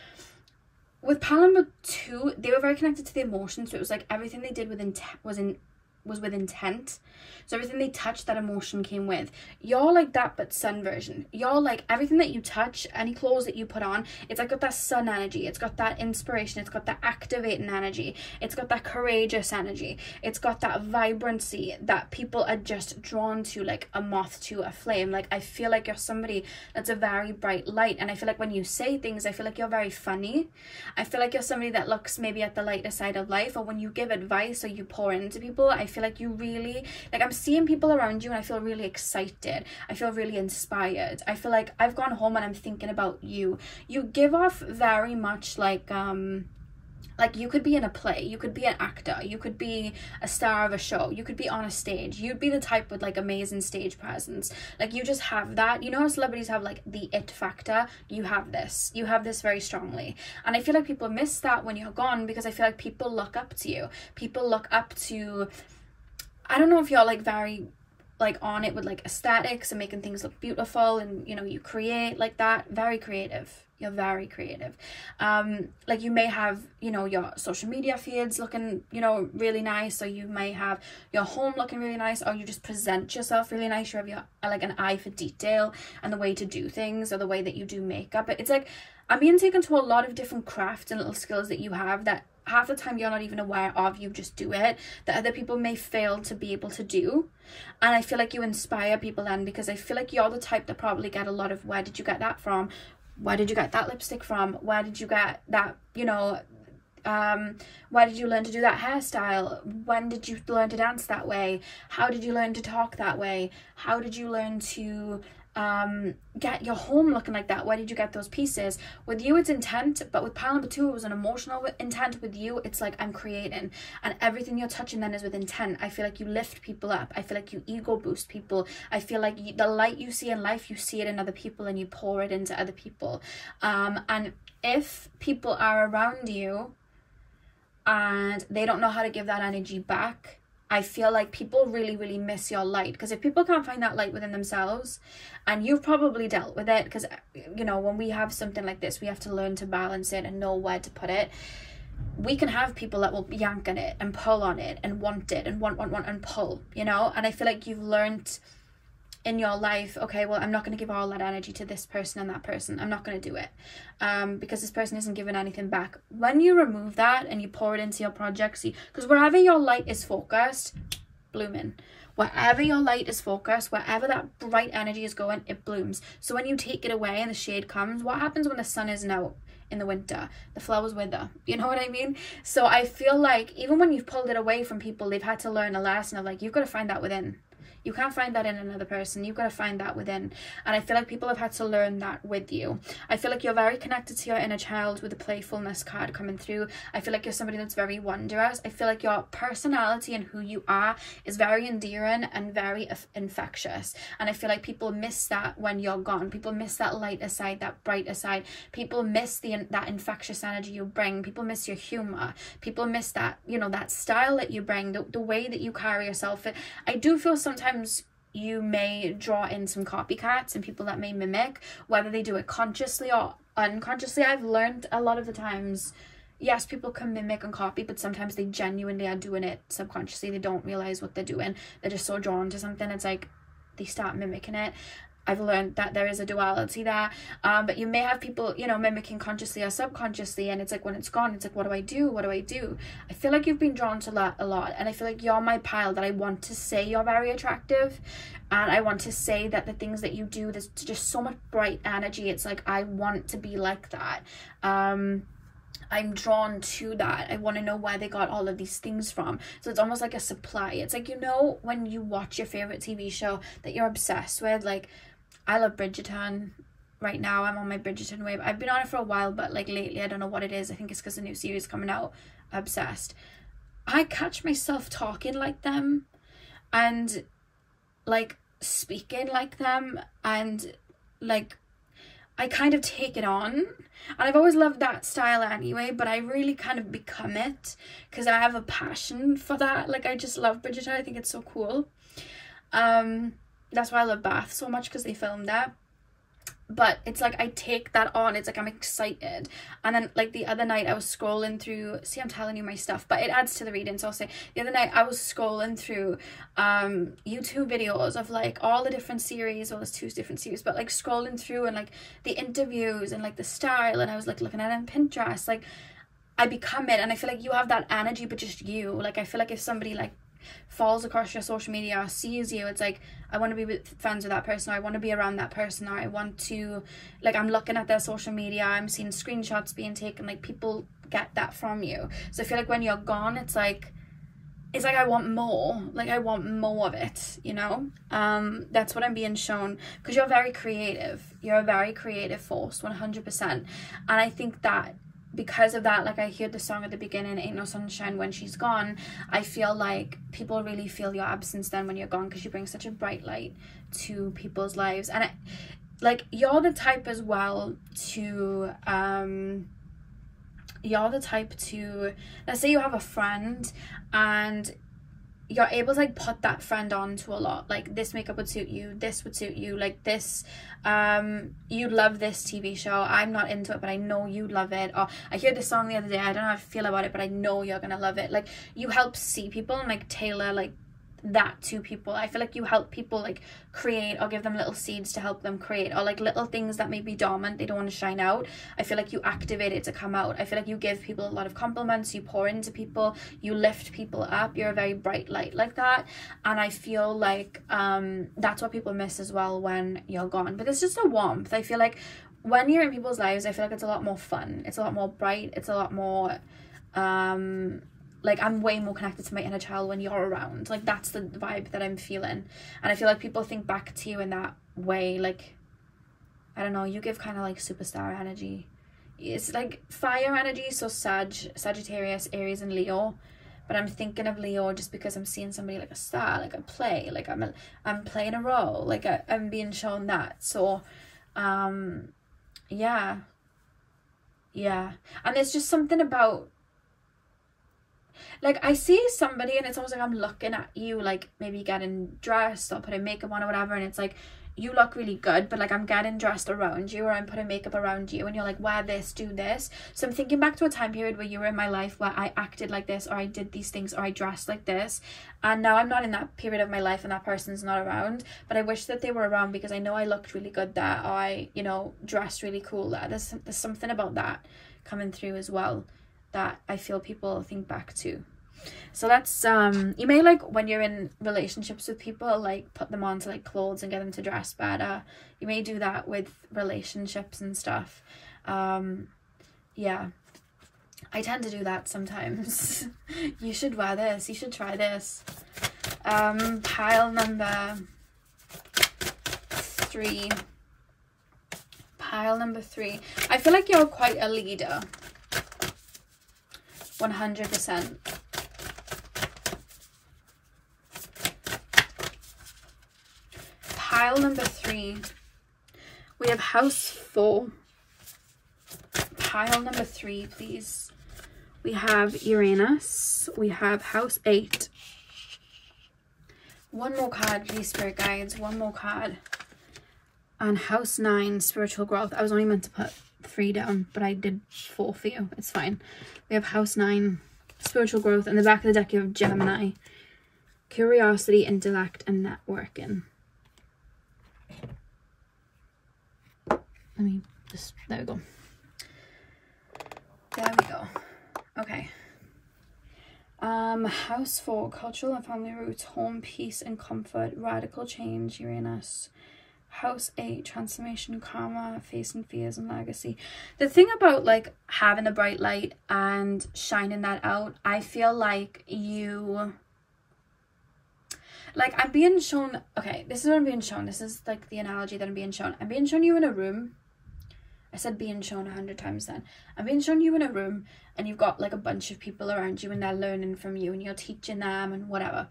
Speaker 1: with number two they were very connected to the emotions. So it was like everything they did within was in was with intent. So everything they touched, that emotion came with. You're like that, but sun version. You're like everything that you touch, any clothes that you put on, it's like got that sun energy. It's got that inspiration. It's got that activating energy. It's got that courageous energy. It's got that vibrancy that people are just drawn to, like a moth to a flame. Like I feel like you're somebody that's a very bright light. And I feel like when you say things, I feel like you're very funny. I feel like you're somebody that looks maybe at the lighter side of life, or when you give advice or you pour into people, I feel feel like you really like I'm seeing people around you and I feel really excited. I feel really inspired. I feel like I've gone home and I'm thinking about you. You give off very much like um like you could be in a play you could be an actor you could be a star of a show you could be on a stage. You'd be the type with like amazing stage presence. Like you just have that. You know how celebrities have like the it factor? You have this. You have this very strongly. And i feel like people miss that when you're gone because i feel like people look up to you. People look up to I don't know if you're like very like on it with like aesthetics and making things look beautiful and you know you create like that. Very creative. You're very creative. Um like you may have you know your social media feeds looking you know really nice or you may have your home looking really nice or you just present yourself really nice. You have your like an eye for detail and the way to do things or the way that you do makeup. It's like i'm being taken to a lot of different crafts and little skills that you have that half the time you're not even aware of you just do it that other people may fail to be able to do. And i feel like you inspire people then because i feel like you're the type that probably get a lot of where did you get that from? Where did you get that lipstick from? Where did you get that you know um, where did you learn to do that hairstyle? When did you learn to dance that way? How did you learn to talk that way? How did you learn to um, get your home looking like that. Where did you get those pieces? With you, it's intent, but with pile number two, it was an emotional intent. With you, it's like I'm creating, and everything you're touching then is with intent. I feel like you lift people up. I feel like you ego boost people. I feel like you, the light you see in life, you see it in other people, and you pour it into other people. Um, and if people are around you and they don't know how to give that energy back, I feel like people really, really miss your light. Because if people can't find that light within themselves, and you've probably dealt with it, because, you know, when we have something like this, we have to learn to balance it and know where to put it. We can have people that will yank on it and pull on it and want it and want, want, want, and pull, you know? And I feel like you've learned in your life okay well i'm not going to give all that energy to this person and that person. I'm not going to do it um, because this person isn't giving anything back. When you remove that and you pour it into your project see because wherever your light is focused blooming. Wherever your light is focused wherever that bright energy is going it blooms. So when you take it away and the shade comes what happens when the sun isn't out in the winter? The flowers wither. You know what i mean? So i feel like even when you've pulled it away from people they've had to learn a lesson of like you've got to find that within you can't find that in another person. You've got to find that within. And I feel like people have had to learn that with you. I feel like you're very connected to your inner child with the playfulness card coming through. I feel like you're somebody that's very wondrous. I feel like your personality and who you are is very endearing and very infectious. And I feel like people miss that when you're gone. People miss that lighter side, that brighter side. People miss the that infectious energy you bring. People miss your humor. People miss that, you know, that style that you bring, the, the way that you carry yourself. I do feel sometimes sometimes you may draw in some copycats and people that may mimic, whether they do it consciously or unconsciously. I've learned a lot of the times, yes, people can mimic and copy, but sometimes they genuinely are doing it subconsciously. They don't realize what they're doing. They're just so drawn to something. It's like they start mimicking it I've learned that there is a duality there. Um, but you may have people, you know, mimicking consciously or subconsciously, and it's like when it's gone, it's like, what do I do? What do I do? I feel like you've been drawn to that a lot, and I feel like you're my pile that I want to say you're very attractive, and I want to say that the things that you do, there's just so much bright energy. It's like I want to be like that. Um, I'm drawn to that. I want to know where they got all of these things from. So it's almost like a supply. It's like, you know, when you watch your favorite TV show that you're obsessed with, like I love Bridgerton right now. I'm on my Bridgerton wave. I've been on it for a while, but like lately, I don't know what it is. I think it's because the new series coming out. Obsessed. I catch myself talking like them and like speaking like them and like I kind of take it on. And I've always loved that style anyway, but I really kind of become it because I have a passion for that. Like I just love Bridgerton. I think it's so cool. Um that's why I love Bath so much because they filmed that but it's like I take that on. It's like I'm excited. And then like the other night I was scrolling through see I'm telling you my stuff, but it adds to the reading. So I'll say the other night I was scrolling through um YouTube videos of like all the different series, well there's two different series, but like scrolling through and like the interviews and like the style and I was like looking at it on Pinterest, like I become it and I feel like you have that energy but just you. Like I feel like if somebody like falls across your social media or sees you it's like i want to be with friends with that person or i want to be around that person or i want to like i'm looking at their social media i'm seeing screenshots being taken like people get that from you so i feel like when you're gone it's like it's like I want more. Like I want more of it, you know? Um, that's what I'm being shown. Because you're very creative. You're a very creative force, 100%. And I think that because of that, like I hear the song at the beginning, Ain't No Sunshine When She's Gone, I feel like people really feel your absence then when you're gone because you bring such a bright light to people's lives. And like you're the type as well to um you're the type to let's say you have a friend and you're able to like put that friend on to a lot. Like this makeup would suit you this would suit you like this um you love this tv show. I'm not into it but i know you love it. Or i heard this song the other day. I don't know how i feel about it but i know you're gonna love it. Like you help see people and like tailor like that to people. I feel like you help people like create or give them little seeds to help them create or like little things that may be dormant, they don't want to shine out. I feel like you activate it to come out. I feel like you give people a lot of compliments, you pour into people, you lift people up. You're a very bright light like that. And I feel like um that's what people miss as well when you're gone. But it's just a warmth. I feel like when you're in people's lives, I feel like it's a lot more fun. It's a lot more bright. It's a lot more um like I'm way more connected to my inner child when you're around. Like that's the vibe that I'm feeling. And I feel like people think back to you in that way. Like I don't know, you give kind of like superstar energy. It's like fire energy, so Sag, Sagittarius, Aries, and Leo. But I'm thinking of Leo just because I'm seeing somebody like a star, like a play, like I'm a, I'm playing a role, like I, I'm being shown that. So, um, yeah, yeah, and there's just something about like I see somebody and it's almost like I'm looking at you like maybe getting dressed or putting makeup on or whatever and it's like you look really good but like I'm getting dressed around you or I'm putting makeup around you and you're like wear this do this. So I'm thinking back to a time period where you were in my life where I acted like this or I did these things or I dressed like this. And now I'm not in that period of my life and that person's not around but I wish that they were around because I know I looked really good there. Or I you know dressed really cool there. There's, there's something about that coming through as well that I feel people think back to. So that's um you may like when you're in relationships with people like put them onto like clothes and get them to dress better. You may do that with relationships and stuff. Um yeah. I tend to do that sometimes. *laughs* you should wear this. You should try this. Um pile number 3 pile number 3. I feel like you're quite a leader. 100%. Pile number three, we have house four. Pile number three, please. We have Uranus. We have house eight. One more card, please, spirit guides. One more card. And house nine, spiritual growth. I was only meant to put three down, but I did four for you. It's fine. We have house nine, spiritual growth. In the back of the deck, you have Gemini, curiosity, intellect, and networking. Let me just, there we go. There we go. Okay. Um, house four, cultural and family roots, home, peace and comfort, radical change, Uranus. House 8, Transformation, Karma, Facing Fears and Legacy. The thing about like having a bright light and shining that out, I feel like you like I'm being shown okay, this is what I'm being shown. This is like the analogy that I'm being shown. I'm being shown you in a room I said being shown a hundred times then. I'm being shown you in a room and you've got like a bunch of people around you and they're learning from you and you're teaching them and whatever.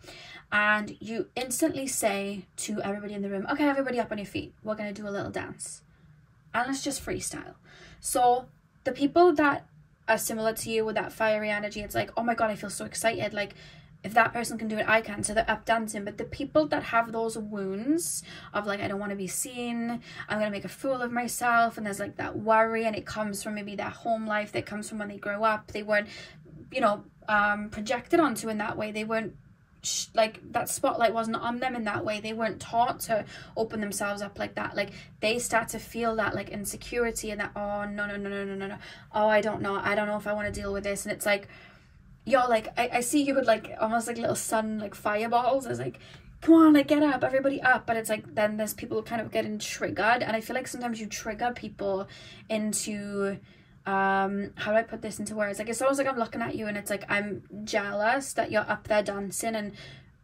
Speaker 1: And you instantly say to everybody in the room, okay, everybody up on your feet. We're going to do a little dance. And let's just freestyle. So the people that are similar to you with that fiery energy, it's like, oh my God, I feel so excited. Like if that person can do it, I can. So they're up dancing. But the people that have those wounds of like, I don't want to be seen, I'm going to make a fool of myself. And there's like that worry, and it comes from maybe their home life, that comes from when they grow up. They weren't, you know, um, projected onto in that way. They weren't like that spotlight wasn't on them in that way they weren't taught to open themselves up like that like they start to feel that like insecurity and that oh no no no no no no no oh i don't know i don't know if i want to deal with this and it's like you're like I, I see you with like almost like little sun like fireballs it's like come on like get up everybody up. But it's like then there's people kind of getting triggered and i feel like sometimes you trigger people into um how do i put this into words? Like it's almost like i'm looking at you and it's like i'm jealous that you're up there dancing and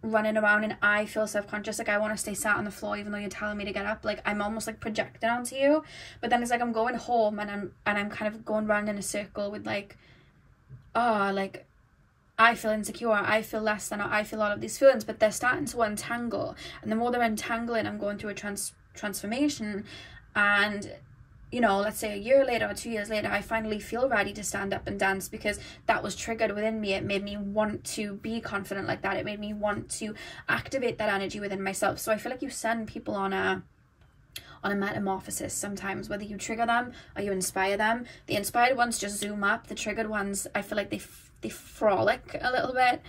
Speaker 1: running around and i feel self-conscious. Like i want to stay sat on the floor even though you're telling me to get up. Like i'm almost like projecting onto you. But then it's like i'm going home and i'm and i'm kind of going round in a circle with like oh like I feel insecure, I feel less than, I feel all of these feelings, but they're starting to untangle. And the more they're untangling, I'm going through a trans transformation. And, you know, let's say a year later or two years later, I finally feel ready to stand up and dance because that was triggered within me. It made me want to be confident like that. It made me want to activate that energy within myself. So I feel like you send people on a on a metamorphosis sometimes whether you trigger them or you inspire them the inspired ones just zoom up the triggered ones i feel like they they frolic a little bit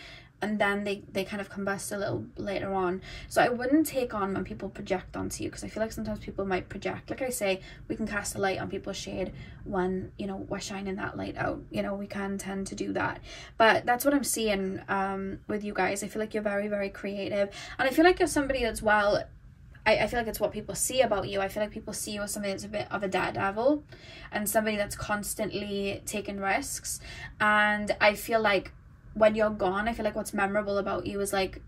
Speaker 1: and then they they kind of combust a little later on. So i wouldn't take on when people project onto you because i feel like sometimes people might project. Like i say we can cast a light on people's shade when you know we're shining that light out. You know we can tend to do that. But that's what i'm seeing um with you guys. I feel like you're very very creative. And i feel like you're somebody as well I, I feel like it's what people see about you. I feel like people see you as somebody that's a bit of a daredevil and somebody that's constantly taking risks. And I feel like when you're gone, I feel like what's memorable about you is like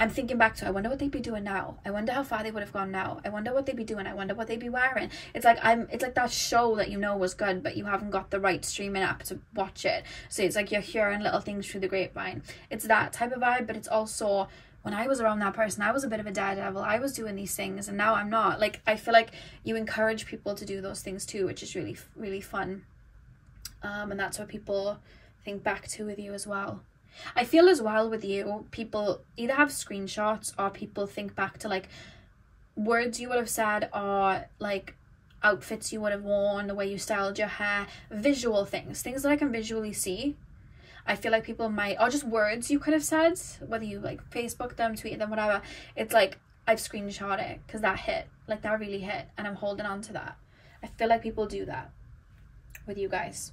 Speaker 1: I'm thinking back to I wonder what they'd be doing now. I wonder how far they would have gone now. I wonder what they'd be doing. I wonder what they'd be wearing. It's like I'm it's like that show that you know was good, but you haven't got the right streaming app to watch it. So it's like you're hearing little things through the grapevine. It's that type of vibe, but it's also when I was around that person, I was a bit of a daredevil. I was doing these things and now I'm not. Like I feel like you encourage people to do those things too, which is really really fun. Um and that's what people think back to with you as well. I feel as well with you, people either have screenshots or people think back to like words you would have said or like outfits you would have worn, the way you styled your hair, visual things, things that I can visually see. I feel like people might, or just words you could have said, whether you like Facebook them, tweet them, whatever. It's like I've screenshot it because that hit, like that really hit, and I'm holding on to that. I feel like people do that with you guys.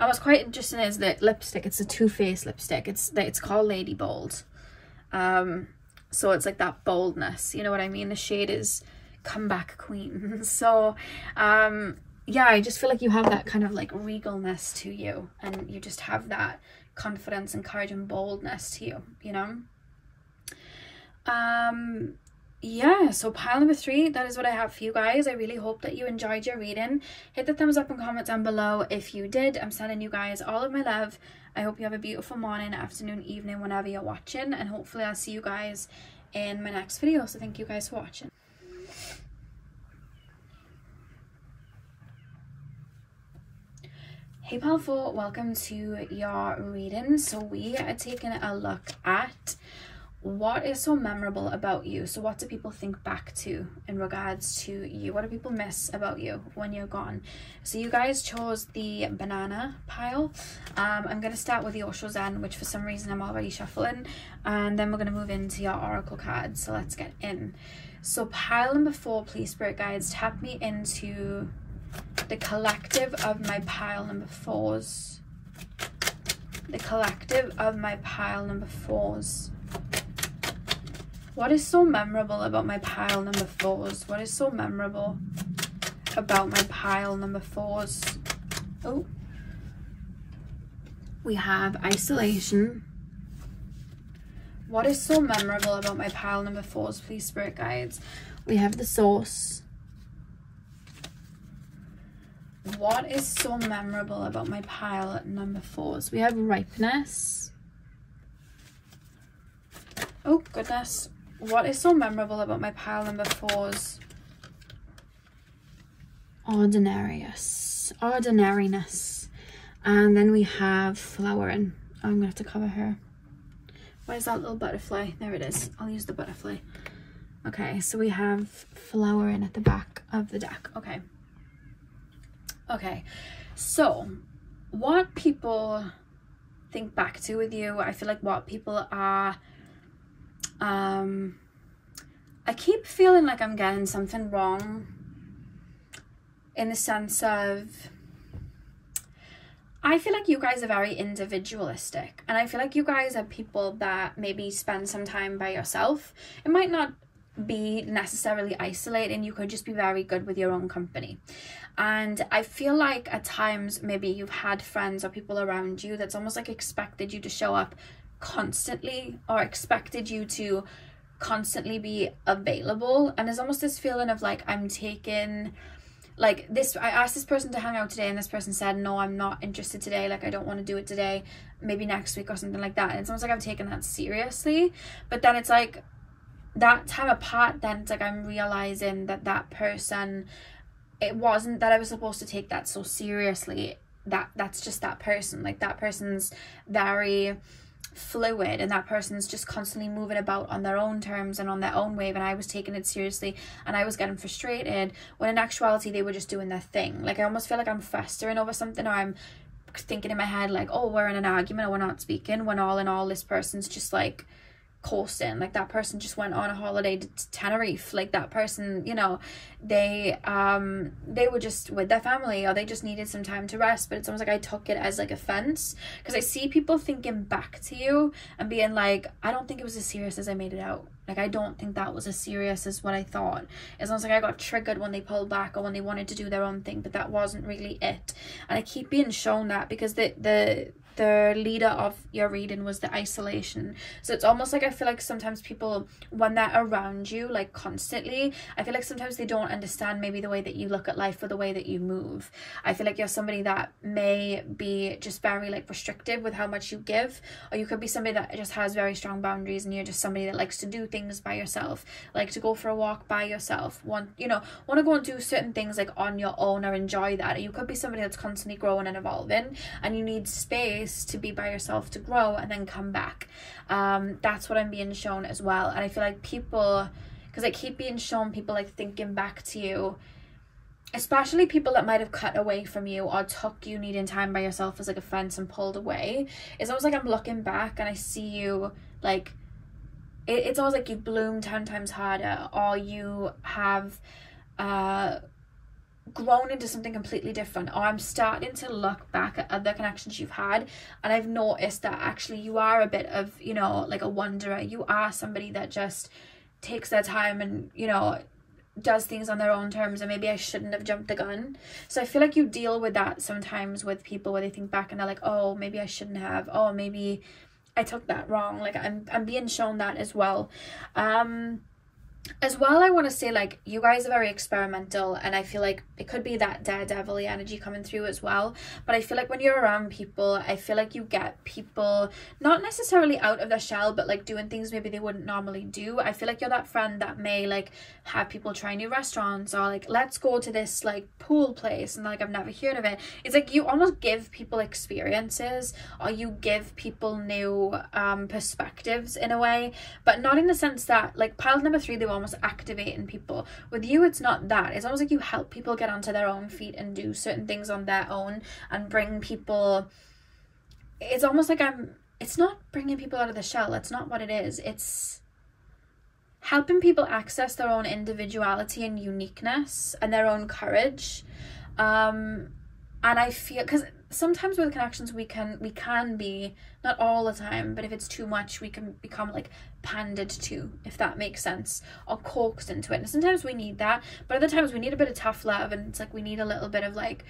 Speaker 1: And what's quite interesting is that lipstick, it's a Too Faced lipstick. It's that it's called Lady Bold. Um, so it's like that boldness, you know what I mean? The shade is comeback queen. *laughs* so um yeah, I just feel like you have that kind of like regalness to you and you just have that confidence and courage and boldness to you, you know? Um yeah so pile number three that is what i have for you guys. I really hope that you enjoyed your reading. Hit the thumbs up and comment down below if you did. I'm sending you guys all of my love. I hope you have a beautiful morning afternoon evening whenever you're watching and hopefully i'll see you guys in my next video. So thank you guys for watching Hey 4, welcome to your reading. So we are taking a look at what is so memorable about you. So what do people think back to in regards to you? What do people miss about you when you're gone? So you guys chose the banana pile. Um i'm going to start with your Zen, which for some reason i'm already shuffling. And then we're going to move into your oracle cards. So let's get in. So pile number four please spirit guides. Tap me into the collective of my pile number fours the collective of my pile number fours what is so memorable about my pile number fours? What is so memorable about my pile number fours? Oh, we have isolation. What is so memorable about my pile number fours, please, spirit guides? We have the source. What is so memorable about my pile number fours? We have ripeness. Oh, goodness what is so memorable about my pile number fours? Ordinarious. Ordinariness. And then we have flowering. Oh, I'm going to have to cover her. Where's that little butterfly? There it is. I'll use the butterfly. Okay, so we have flowering at the back of the deck. Okay. Okay, so what people think back to with you, I feel like what people are um, I keep feeling like I'm getting something wrong in the sense of I feel like you guys are very individualistic and I feel like you guys are people that maybe spend some time by yourself. It might not be necessarily isolating, you could just be very good with your own company. And I feel like at times maybe you've had friends or people around you that's almost like expected you to show up constantly or expected you to constantly be available. And there's almost this feeling of like i'm taking like this i asked this person to hang out today and this person said no i'm not interested today. Like i don't want to do it today. Maybe next week or something like that. And it's almost like i've taken that seriously. But then it's like that time apart then it's like i'm realizing that that person it wasn't that i was supposed to take that so seriously. That that's just that person. Like that person's very fluid and that person's just constantly moving about on their own terms and on their own wave and I was taking it seriously and I was getting frustrated when in actuality they were just doing their thing. Like I almost feel like I'm festering over something or I'm thinking in my head like oh we're in an argument or we're not speaking when all in all this person's just like coasting like that person just went on a holiday to Tenerife like that person you know they um they were just with their family or they just needed some time to rest but it's almost like I took it as like offense because I see people thinking back to you and being like I don't think it was as serious as I made it out. Like I don't think that was as serious as what I thought. It's almost like I got triggered when they pulled back or when they wanted to do their own thing but that wasn't really it. And I keep being shown that because the the the leader of your reading was the isolation. So it's almost like i feel like sometimes people when they're around you like constantly i feel like sometimes they don't understand maybe the way that you look at life or the way that you move. I feel like you're somebody that may be just very like restrictive with how much you give or you could be somebody that just has very strong boundaries and you're just somebody that likes to do things by yourself like to go for a walk by yourself want you know want to go and do certain things like on your own or enjoy that. Or you could be somebody that's constantly growing and evolving and you need space to be by yourself to grow and then come back. Um that's what i'm being shown as well. And i feel like people because i keep being shown people like thinking back to you especially people that might have cut away from you or took you needing time by yourself as like a fence and pulled away it's almost like i'm looking back and i see you like it, it's almost like you bloom 10 times harder or you have uh grown into something completely different. Or I'm starting to look back at other connections you've had and I've noticed that actually you are a bit of you know like a wanderer. You are somebody that just takes their time and you know does things on their own terms and maybe I shouldn't have jumped the gun. So I feel like you deal with that sometimes with people where they think back and they're like oh maybe I shouldn't have. Oh maybe I took that wrong. Like I'm, I'm being shown that as well. Um as well i want to say like you guys are very experimental and i feel like it could be that daredevil energy coming through as well. But i feel like when you're around people i feel like you get people not necessarily out of their shell but like doing things maybe they wouldn't normally do. I feel like you're that friend that may like have people try new restaurants or like let's go to this like pool place and like i've never heard of it. It's like you almost give people experiences or you give people new um perspectives in a way. But not in the sense that like pile number three they almost activating people. With you, it's not that. It's almost like you help people get onto their own feet and do certain things on their own and bring people. It's almost like I'm. It's not bringing people out of the shell. That's not what it is. It's helping people access their own individuality and uniqueness and their own courage. Um, and I feel because sometimes with connections we can we can be not all the time but if it's too much we can become like pandered to if that makes sense or coaxed into it and sometimes we need that but other times we need a bit of tough love and it's like we need a little bit of like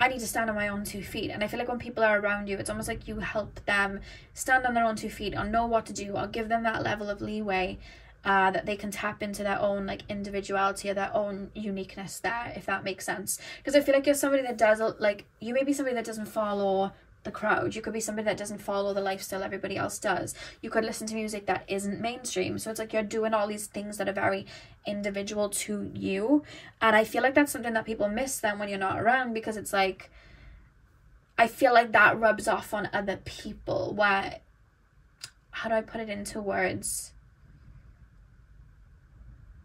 Speaker 1: I need to stand on my own two feet. And I feel like when people are around you, it's almost like you help them stand on their own two feet or know what to do or give them that level of leeway uh, that they can tap into their own like individuality or their own uniqueness there, if that makes sense. Because I feel like you're somebody that does like you may be somebody that doesn't follow the crowd. You could be somebody that doesn't follow the lifestyle everybody else does. You could listen to music that isn't mainstream. So it's like you're doing all these things that are very individual to you. And I feel like that's something that people miss then when you're not around because it's like I feel like that rubs off on other people where how do I put it into words?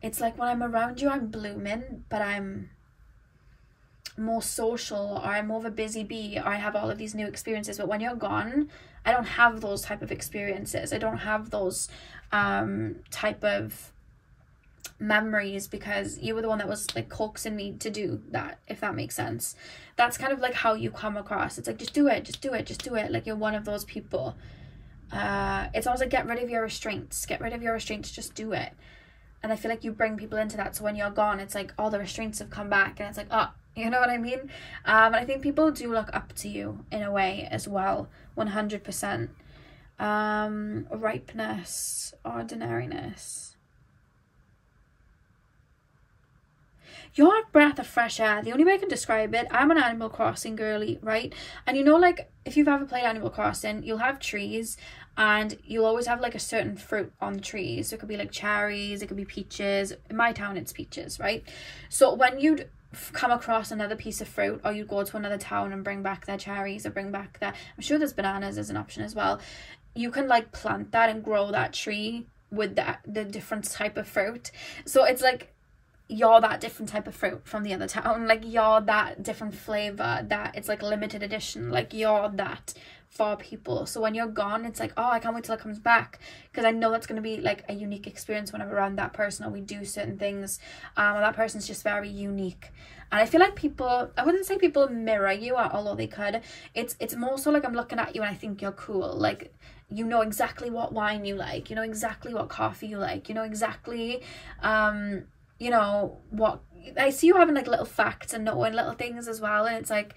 Speaker 1: It's like when I'm around you, I'm blooming, but I'm more social or I'm more of a busy bee. Or I have all of these new experiences. But when you're gone, I don't have those type of experiences. I don't have those um type of memories because you were the one that was like coaxing me to do that if that makes sense. That's kind of like how you come across. It's like just do it just do it just do it. Like you're one of those people. Uh it's almost like get rid of your restraints. Get rid of your restraints. Just do it and I feel like you bring people into that. So when you're gone, it's like all the restraints have come back, and it's like, oh, *laughs* you know what I mean? Um, and I think people do look up to you in a way as well, one hundred percent. Um, ripeness, ordinariness. You're breath of fresh air. The only way I can describe it, I'm an Animal Crossing girly, right? And you know, like, if you've ever played Animal Crossing, you'll have trees and you'll always have like a certain fruit on the trees. So it could be like cherries, it could be peaches. In my town, it's peaches, right? So when you'd come across another piece of fruit or you'd go to another town and bring back their cherries or bring back their I'm sure there's bananas as an option as well. You can like plant that and grow that tree with that the different type of fruit. So it's like you're that different type of fruit from the other town. Like you're that different flavor that it's like limited edition. Like you're that for people. So when you're gone, it's like, oh, I can't wait till it comes back because I know that's going to be like a unique experience when I'm around that person or we do certain things. Um, that person's just very unique. And I feel like people, I wouldn't say people mirror you, at although they could. It's it's more so like I'm looking at you and I think you're cool. Like you know exactly what wine you like. You know exactly what coffee you like. You know exactly, um, you know what. I see you having like little facts and knowing little things as well, and it's like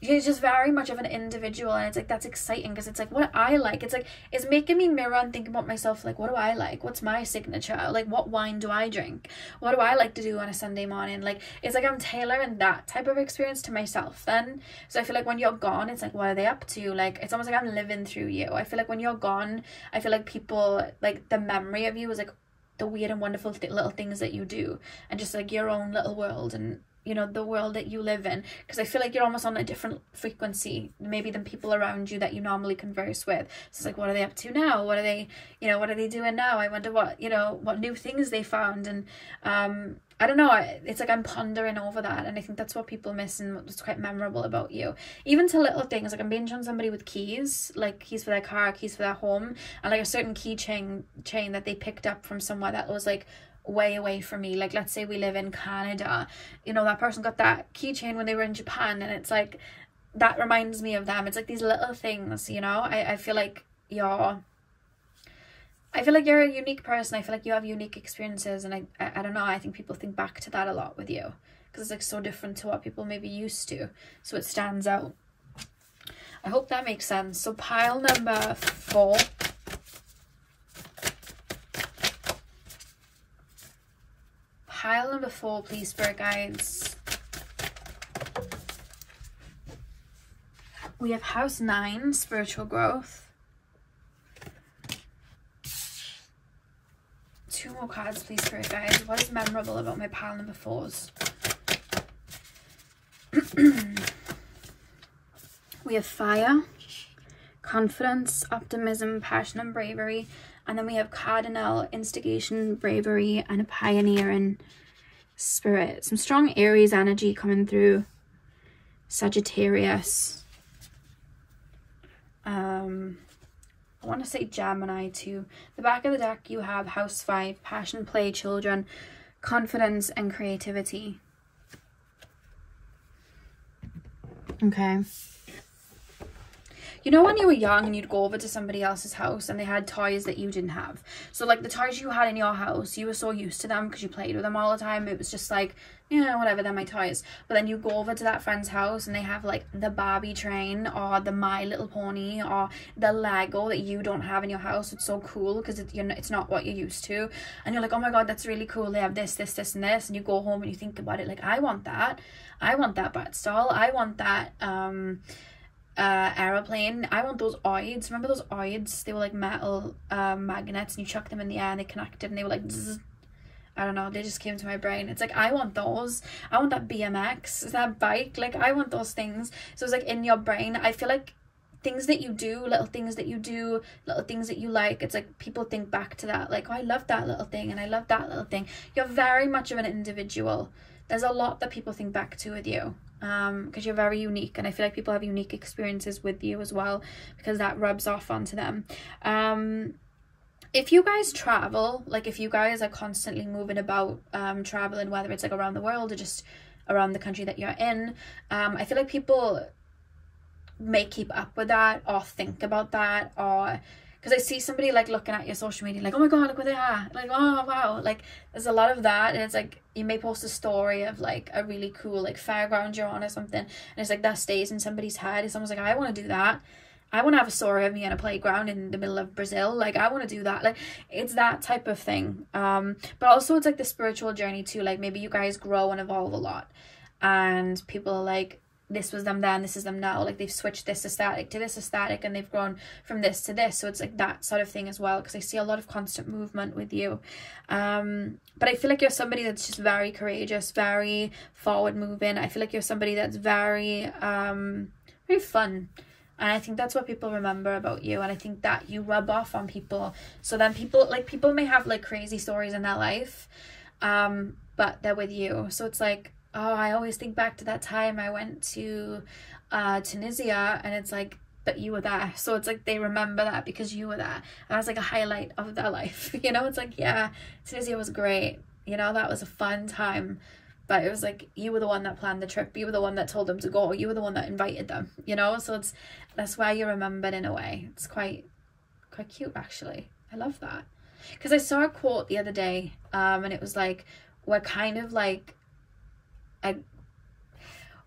Speaker 1: he's just very much of an individual and it's like that's exciting because it's like what I like. It's like it's making me mirror and think about myself like what do I like? What's my signature? Like what wine do I drink? What do I like to do on a Sunday morning? Like it's like I'm tailoring that type of experience to myself then. So I feel like when you're gone it's like what are they up to? Like it's almost like I'm living through you. I feel like when you're gone I feel like people like the memory of you is like the weird and wonderful th- little things that you do and just like your own little world and you know the world that you live in because i feel like you're almost on a different frequency maybe than people around you that you normally converse with. So it's like what are they up to now? What are they you know what are they doing now? I wonder what you know what new things they found. And um I don't know, it's like I'm pondering over that and I think that's what people miss and what's quite memorable about you. Even to little things, like I'm being shown somebody with keys, like keys for their car, keys for their home, and like a certain keychain chain that they picked up from somewhere that was like way away from me like let's say we live in canada you know that person got that keychain when they were in japan and it's like that reminds me of them it's like these little things you know i, I feel like you're I feel like you're a unique person. I feel like you have unique experiences, and I, I, I don't know. I think people think back to that a lot with you because it's like so different to what people maybe used to, so it stands out. I hope that makes sense. So pile number four pile number four, please, Spirit Guides. We have House 9, Spiritual Growth. Two more cards, please, Spirit Guides. What is memorable about my pile number fours? *clears throat* we have Fire, Confidence, Optimism, Passion and Bravery. And then we have Cardinal, Instigation, Bravery, and a Pioneering Spirit. Some strong Aries energy coming through. Sagittarius. Um, I want to say Gemini too. The back of the deck you have House 5, Passion, Play, Children, Confidence, and Creativity. Okay you know when you were young and you'd go over to somebody else's house and they had toys that you didn't have? So like the toys you had in your house you were so used to them because you played with them all the time. It was just like yeah whatever they're my toys. But then you go over to that friend's house and they have like the barbie train or the my little pony or the lego that you don't have in your house. It's so cool because it, it's not what you're used to. And you're like oh my god that's really cool. They have this this this and this. And you go home and you think about it like i want that. I want that bat stall i want that um uh, aeroplane. I want those oids. Remember those oids? They were like metal uh, magnets and you chuck them in the air and they connected and they were like zzz. I don't know, they just came to my brain. It's like, I want those. I want that BMX, is that bike. Like, I want those things. So it's like in your brain. I feel like things that you do, little things that you do, little things that you like, it's like people think back to that. Like, oh, I love that little thing and I love that little thing. You're very much of an individual. There's a lot that people think back to with you um because you're very unique and i feel like people have unique experiences with you as well because that rubs off onto them. Um if you guys travel like if you guys are constantly moving about um traveling whether it's like around the world or just around the country that you're in um i feel like people may keep up with that or think about that or because I see somebody like looking at your social media like oh my god look where they are. Like oh wow. Like there's a lot of that and it's like you may post a story of like a really cool like fairground you're on or something and it's like that stays in somebody's head it's almost like I want to do that. I want to have a story of me on a playground in the middle of Brazil. Like I want to do that. Like it's that type of thing um but also it's like the spiritual journey too like maybe you guys grow and evolve a lot and people are like this was them then, this is them now. Like they've switched this aesthetic to this aesthetic and they've grown from this to this. So it's like that sort of thing as well because I see a lot of constant movement with you. Um, but I feel like you're somebody that's just very courageous, very forward moving. I feel like you're somebody that's very, um, very fun. And I think that's what people remember about you. And I think that you rub off on people. So then people, like, people may have like crazy stories in their life um but they're with you so it's like oh i always think back to that time i went to uh tunisia and it's like but you were there. So it's like they remember that because you were there. And that's like a highlight of their *laughs* life you know? It's like yeah tunisia was great you know? That was a fun time. But it was like you were the one that planned the trip. You were the one that told them to go. You were the one that invited them you know? So it's that's why you're remembered in a way. It's quite quite cute actually. I love that. Because i saw a quote the other day um and it was like we're kind of like a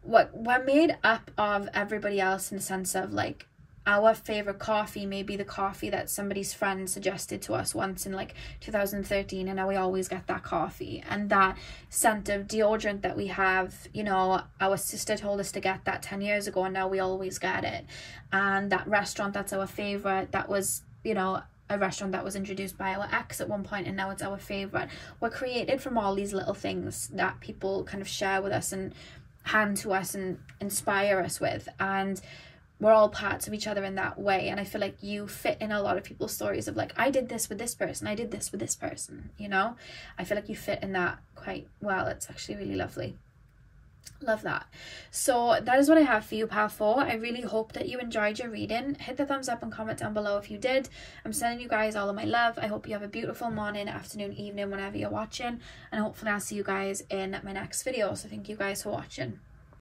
Speaker 1: what we're made up of everybody else in the sense of like our favorite coffee may be the coffee that somebody's friend suggested to us once in like 2013 and now we always get that coffee. And that scent of deodorant that we have you know our sister told us to get that 10 years ago and now we always get it. And that restaurant that's our favorite that was you know a restaurant that was introduced by our ex at one point and now it's our favorite. We're created from all these little things that people kind of share with us and hand to us and inspire us with and we're all parts of each other in that way. And i feel like you fit in a lot of people's stories of like i did this with this person i did this with this person you know? I feel like you fit in that quite well. It's actually really lovely love that. So that is what i have for you pal 4 i really hope that you enjoyed your reading. Hit the thumbs up and comment down below if you did. I'm sending you guys all of my love. I hope you have a beautiful morning afternoon evening whenever you're watching. And hopefully i'll see you guys in my next video. So thank you guys for watching